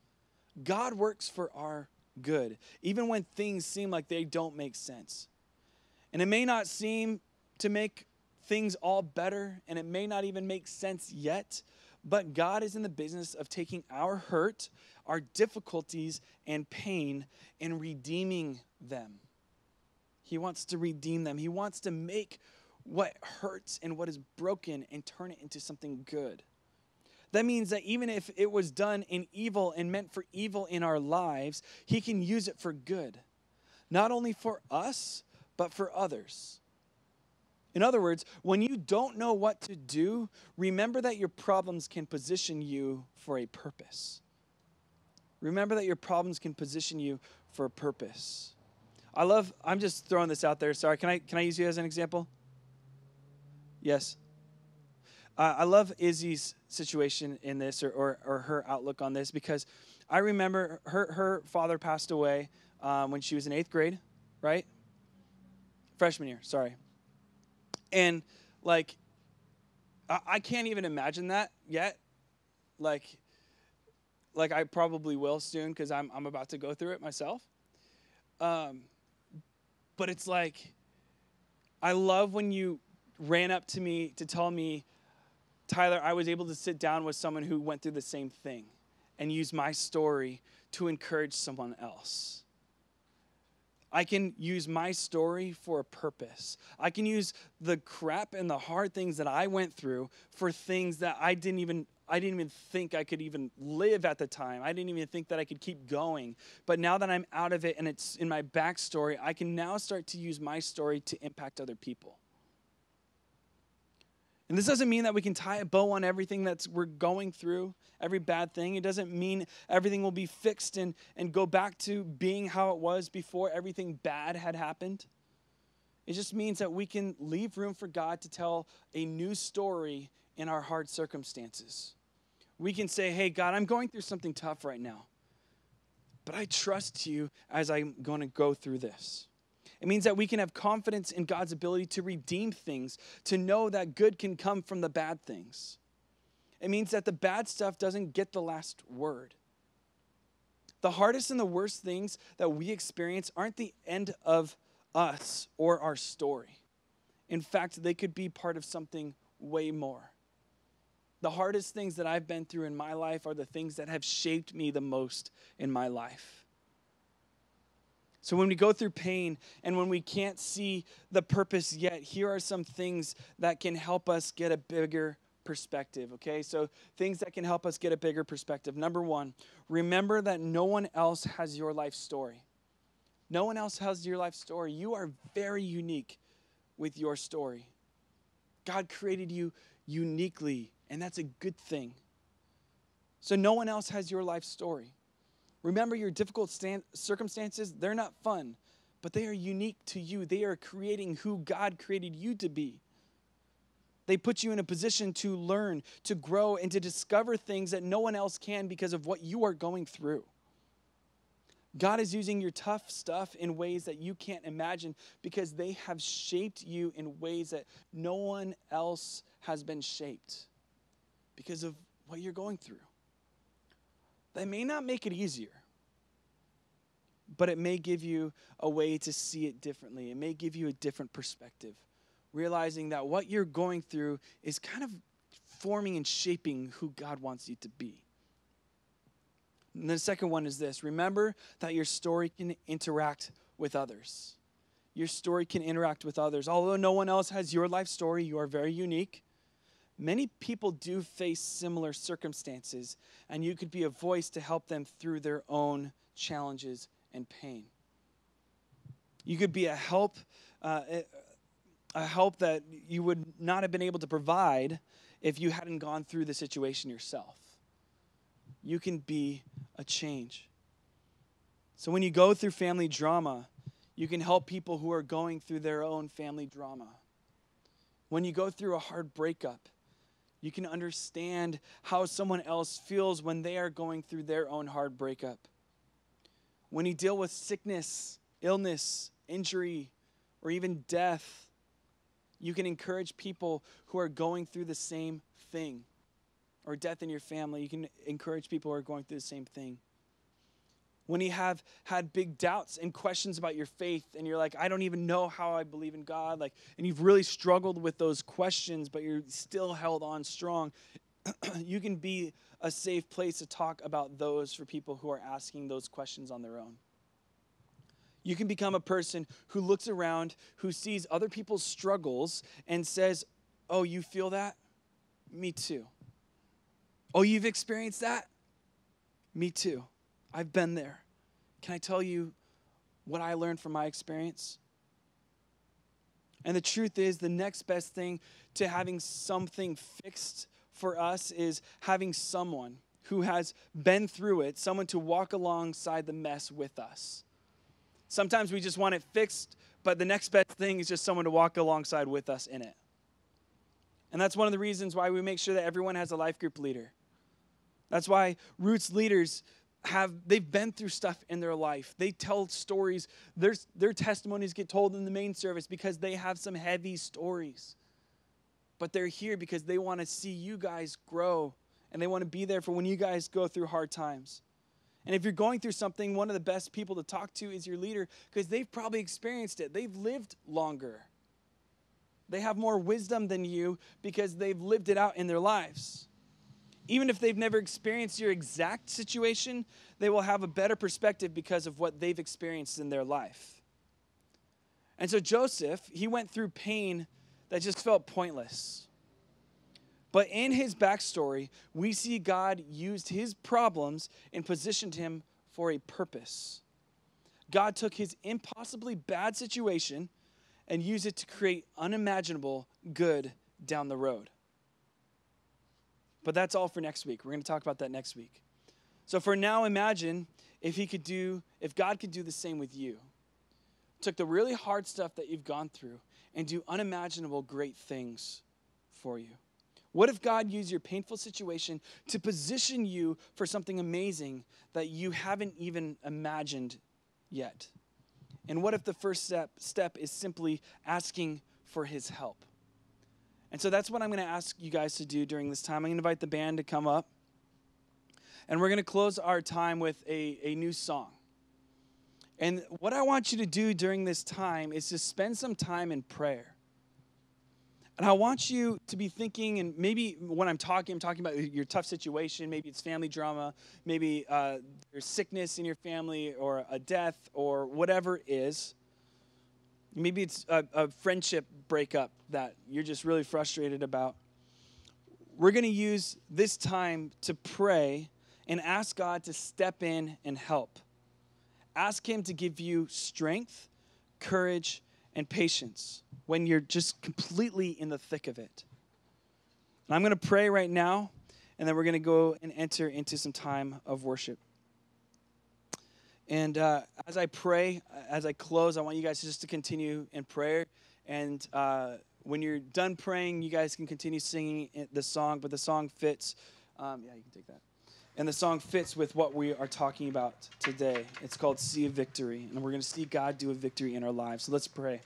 God works for our good, even when things seem like they don't make sense. And it may not seem to make things all better, and it may not even make sense yet, but God is in the business of taking our hurt, our difficulties, and pain and redeeming them. He wants to redeem them. He wants to make what hurts and what is broken and turn it into something good. That means that even if it was done in evil and meant for evil in our lives, He can use it for good. Not only for us, but for others. In other words, when you don't know what to do, remember that your problems can position you for a purpose. Remember that your problems can position you for a purpose. I love, I'm just throwing this out there. Sorry, can I, can I use you as an example? Yes. Uh, I love Izzy's situation in this or, or, or, her outlook on this because I remember her, her father passed away um, when she was in eighth grade, right? Freshman year, sorry. And like, I, I can't even imagine that yet. Like, like I probably will soon because I'm, I'm about to go through it myself. Um, but it's like, I love when you ran up to me to tell me Tyler, I was able to sit down with someone who went through the same thing and use my story to encourage someone else. I can use my story for a purpose. I can use the crap and the hard things that I went through for things that I didn't even I didn't even think I could even live at the time. I didn't even think that I could keep going. But now that I'm out of it and it's in my backstory, I can now start to use my story to impact other people. And this doesn't mean that we can tie a bow on everything that we're going through, every bad thing. It doesn't mean everything will be fixed and, and go back to being how it was before everything bad had happened. It just means that we can leave room for God to tell a new story in our hard circumstances. We can say, hey, God, I'm going through something tough right now, but I trust you as I'm going to go through this. It means that we can have confidence in God's ability to redeem things, to know that good can come from the bad things. It means that the bad stuff doesn't get the last word. The hardest and the worst things that we experience aren't the end of us or our story. In fact, they could be part of something way more. The hardest things that I've been through in my life are the things that have shaped me the most in my life. So, when we go through pain and when we can't see the purpose yet, here are some things that can help us get a bigger perspective, okay? So, things that can help us get a bigger perspective. Number one, remember that no one else has your life story. No one else has your life story. You are very unique with your story. God created you uniquely, and that's a good thing. So, no one else has your life story. Remember your difficult stand- circumstances, they're not fun, but they are unique to you. They are creating who God created you to be. They put you in a position to learn, to grow, and to discover things that no one else can because of what you are going through. God is using your tough stuff in ways that you can't imagine because they have shaped you in ways that no one else has been shaped because of what you're going through. They may not make it easier, but it may give you a way to see it differently. It may give you a different perspective, realizing that what you're going through is kind of forming and shaping who God wants you to be. And the second one is this remember that your story can interact with others. Your story can interact with others. Although no one else has your life story, you are very unique. Many people do face similar circumstances, and you could be a voice to help them through their own challenges and pain. You could be a help, uh, a help that you would not have been able to provide if you hadn't gone through the situation yourself. You can be a change. So when you go through family drama, you can help people who are going through their own family drama. When you go through a hard breakup, you can understand how someone else feels when they are going through their own hard breakup. When you deal with sickness, illness, injury, or even death, you can encourage people who are going through the same thing. Or death in your family, you can encourage people who are going through the same thing. When you have had big doubts and questions about your faith, and you're like, I don't even know how I believe in God, like, and you've really struggled with those questions, but you're still held on strong, you can be a safe place to talk about those for people who are asking those questions on their own. You can become a person who looks around, who sees other people's struggles, and says, Oh, you feel that? Me too. Oh, you've experienced that? Me too. I've been there. Can I tell you what I learned from my experience? And the truth is, the next best thing to having something fixed for us is having someone who has been through it, someone to walk alongside the mess with us. Sometimes we just want it fixed, but the next best thing is just someone to walk alongside with us in it. And that's one of the reasons why we make sure that everyone has a life group leader. That's why Roots leaders have they've been through stuff in their life. They tell stories. Their, their testimonies get told in the main service because they have some heavy stories. But they're here because they want to see you guys grow and they want to be there for when you guys go through hard times. And if you're going through something, one of the best people to talk to is your leader because they've probably experienced it. They've lived longer. They have more wisdom than you because they've lived it out in their lives. Even if they've never experienced your exact situation, they will have a better perspective because of what they've experienced in their life. And so Joseph, he went through pain that just felt pointless. But in his backstory, we see God used his problems and positioned him for a purpose. God took his impossibly bad situation and used it to create unimaginable good down the road. But that's all for next week. We're going to talk about that next week. So for now, imagine if he could do, if God could do the same with you. Took the really hard stuff that you've gone through and do unimaginable great things for you. What if God used your painful situation to position you for something amazing that you haven't even imagined yet? And what if the first step, step is simply asking for his help? And so that's what I'm going to ask you guys to do during this time. I'm going to invite the band to come up. And we're going to close our time with a, a new song. And what I want you to do during this time is to spend some time in prayer. And I want you to be thinking, and maybe when I'm talking, I'm talking about your tough situation. Maybe it's family drama. Maybe uh, there's sickness in your family, or a death, or whatever it is. Maybe it's a, a friendship breakup that you're just really frustrated about. We're going to use this time to pray and ask God to step in and help. Ask Him to give you strength, courage, and patience when you're just completely in the thick of it. And I'm going to pray right now, and then we're going to go and enter into some time of worship. And uh, as I pray, as I close, I want you guys just to continue in prayer. And uh, when you're done praying, you guys can continue singing the song, but the song fits. Um, yeah, you can take that. And the song fits with what we are talking about today. It's called See a Victory, and we're going to see God do a victory in our lives. So let's pray.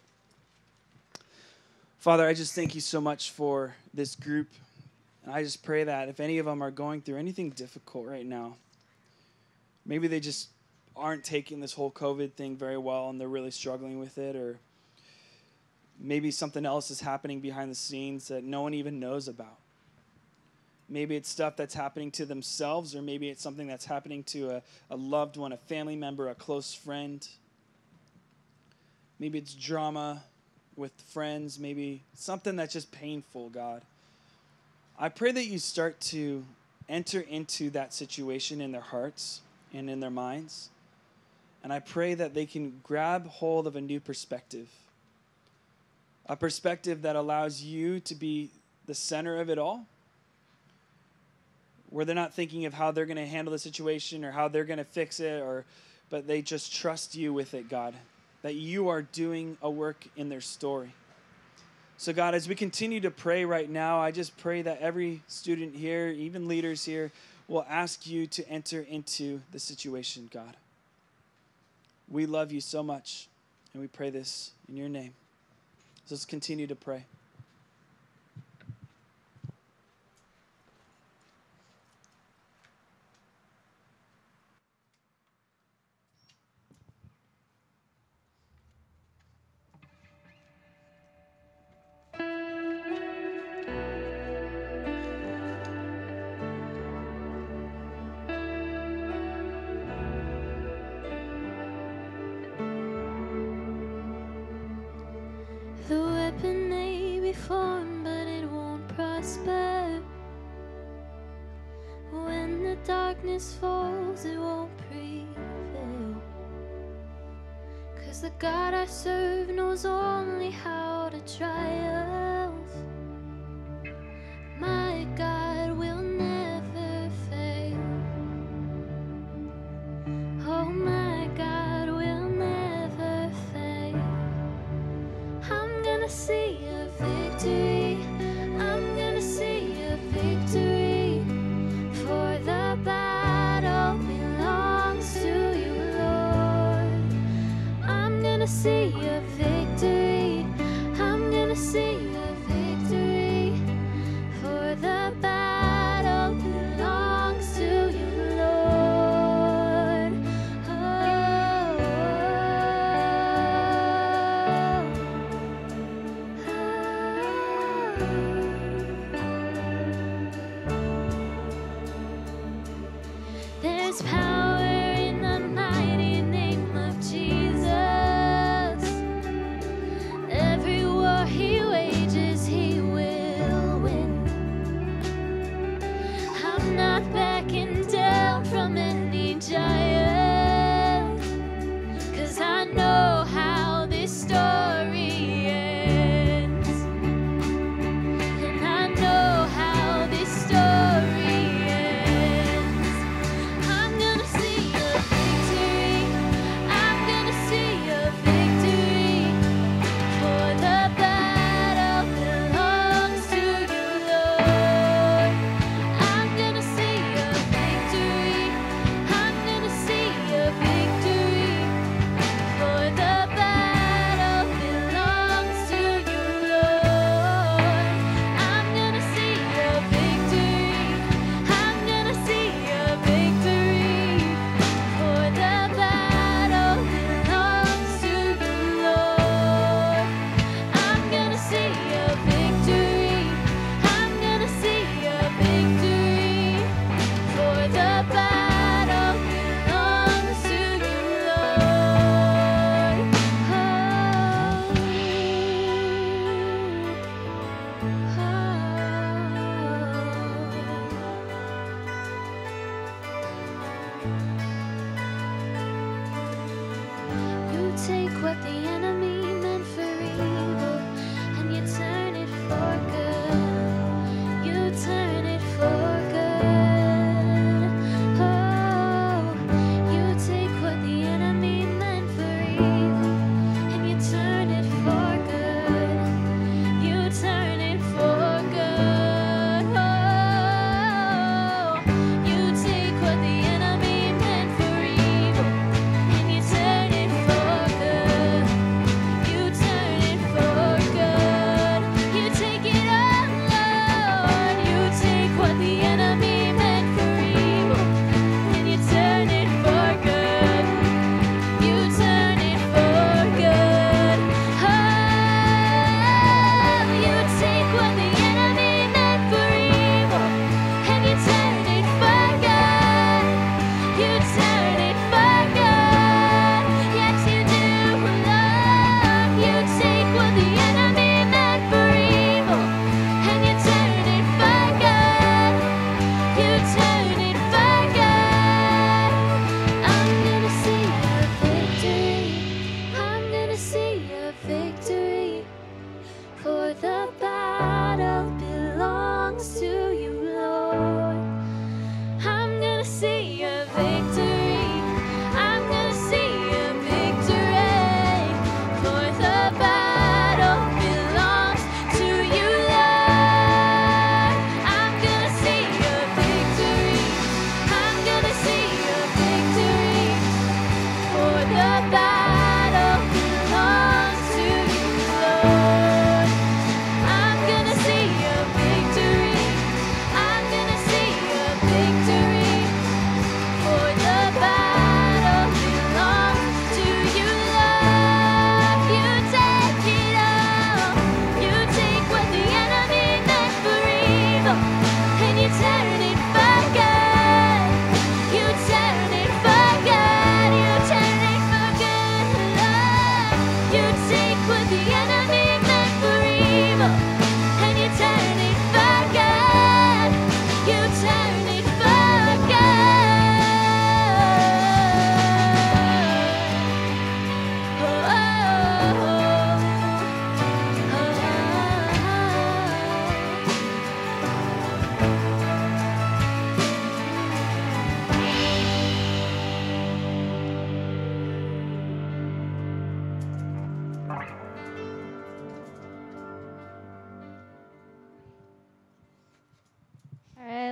Father, I just thank you so much for this group. And I just pray that if any of them are going through anything difficult right now, maybe they just aren't taking this whole COVID thing very well and they're really struggling with it, or maybe something else is happening behind the scenes that no one even knows about. Maybe it's stuff that's happening to themselves, or maybe it's something that's happening to a, a loved one, a family member, a close friend. Maybe it's drama with friends, maybe something that's just painful, God. I pray that you start to enter into that situation in their hearts and in their minds. And I pray that they can grab hold of a new perspective a perspective that allows you to be the center of it all, where they're not thinking of how they're going to handle the situation or how they're going to fix it, or but they just trust you with it, God, that you are doing a work in their story. So, God, as we continue to pray right now, I just pray that every student here, even leaders here, will ask you to enter into the situation, God. We love you so much, and we pray this in your name. So let's continue to pray. See a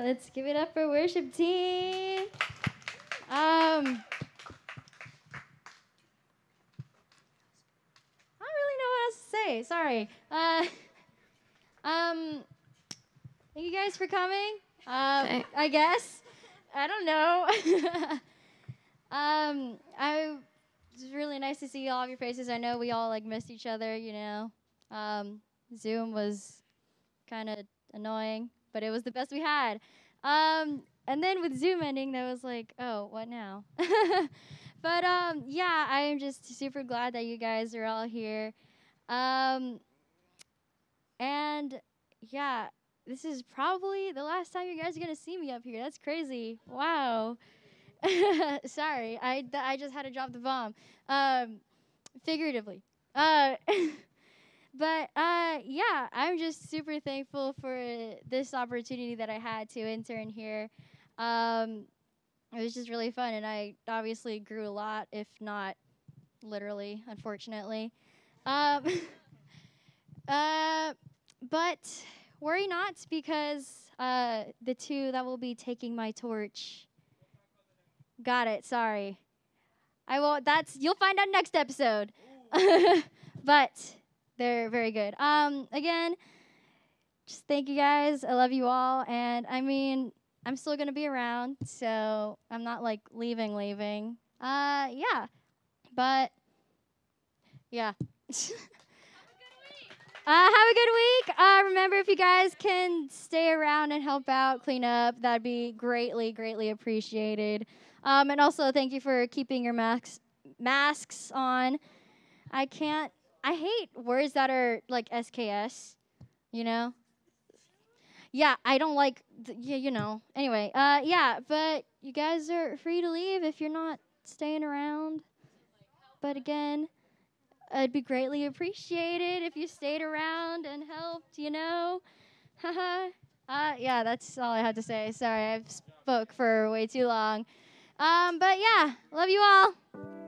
let's give it up for worship team. Um, I don't really know what else to say. Sorry. Uh, um, thank you guys for coming. Um, I guess. I don't know. um, I it's really nice to see all of your faces. I know we all like missed each other. You know, um, Zoom was kind of annoying, but it was the best we had. Um, and then with Zoom ending, that was like, oh, what now? but um, yeah, I am just super glad that you guys are all here. Um, and yeah, this is probably the last time you guys are gonna see me up here. That's crazy. Wow. Sorry, I I just had to drop the bomb. Um, figuratively. Uh, but uh, yeah, I'm just super thankful for this opportunity that I had to intern here. Um, it was just really fun, and I obviously grew a lot, if not literally, unfortunately. Um, uh, but worry not, because uh, the two that will be taking my torch. Got it. Sorry. I will. That's you'll find out next episode. but they're very good. Um, again, just thank you guys. I love you all, and I mean, I'm still gonna be around, so I'm not like leaving, leaving. Uh, yeah, but yeah. Uh, have a good week. Uh, remember, if you guys can stay around and help out, clean up, that'd be greatly, greatly appreciated. Um, and also, thank you for keeping your masks masks on. I can't. I hate words that are like SKS. You know. Yeah, I don't like. Th- yeah, you know. Anyway, uh, yeah, but you guys are free to leave if you're not staying around. But again, it'd be greatly appreciated if you stayed around and helped. You know. Haha. uh, yeah, that's all I had to say. Sorry, I've spoke for way too long. Um, but yeah, love you all.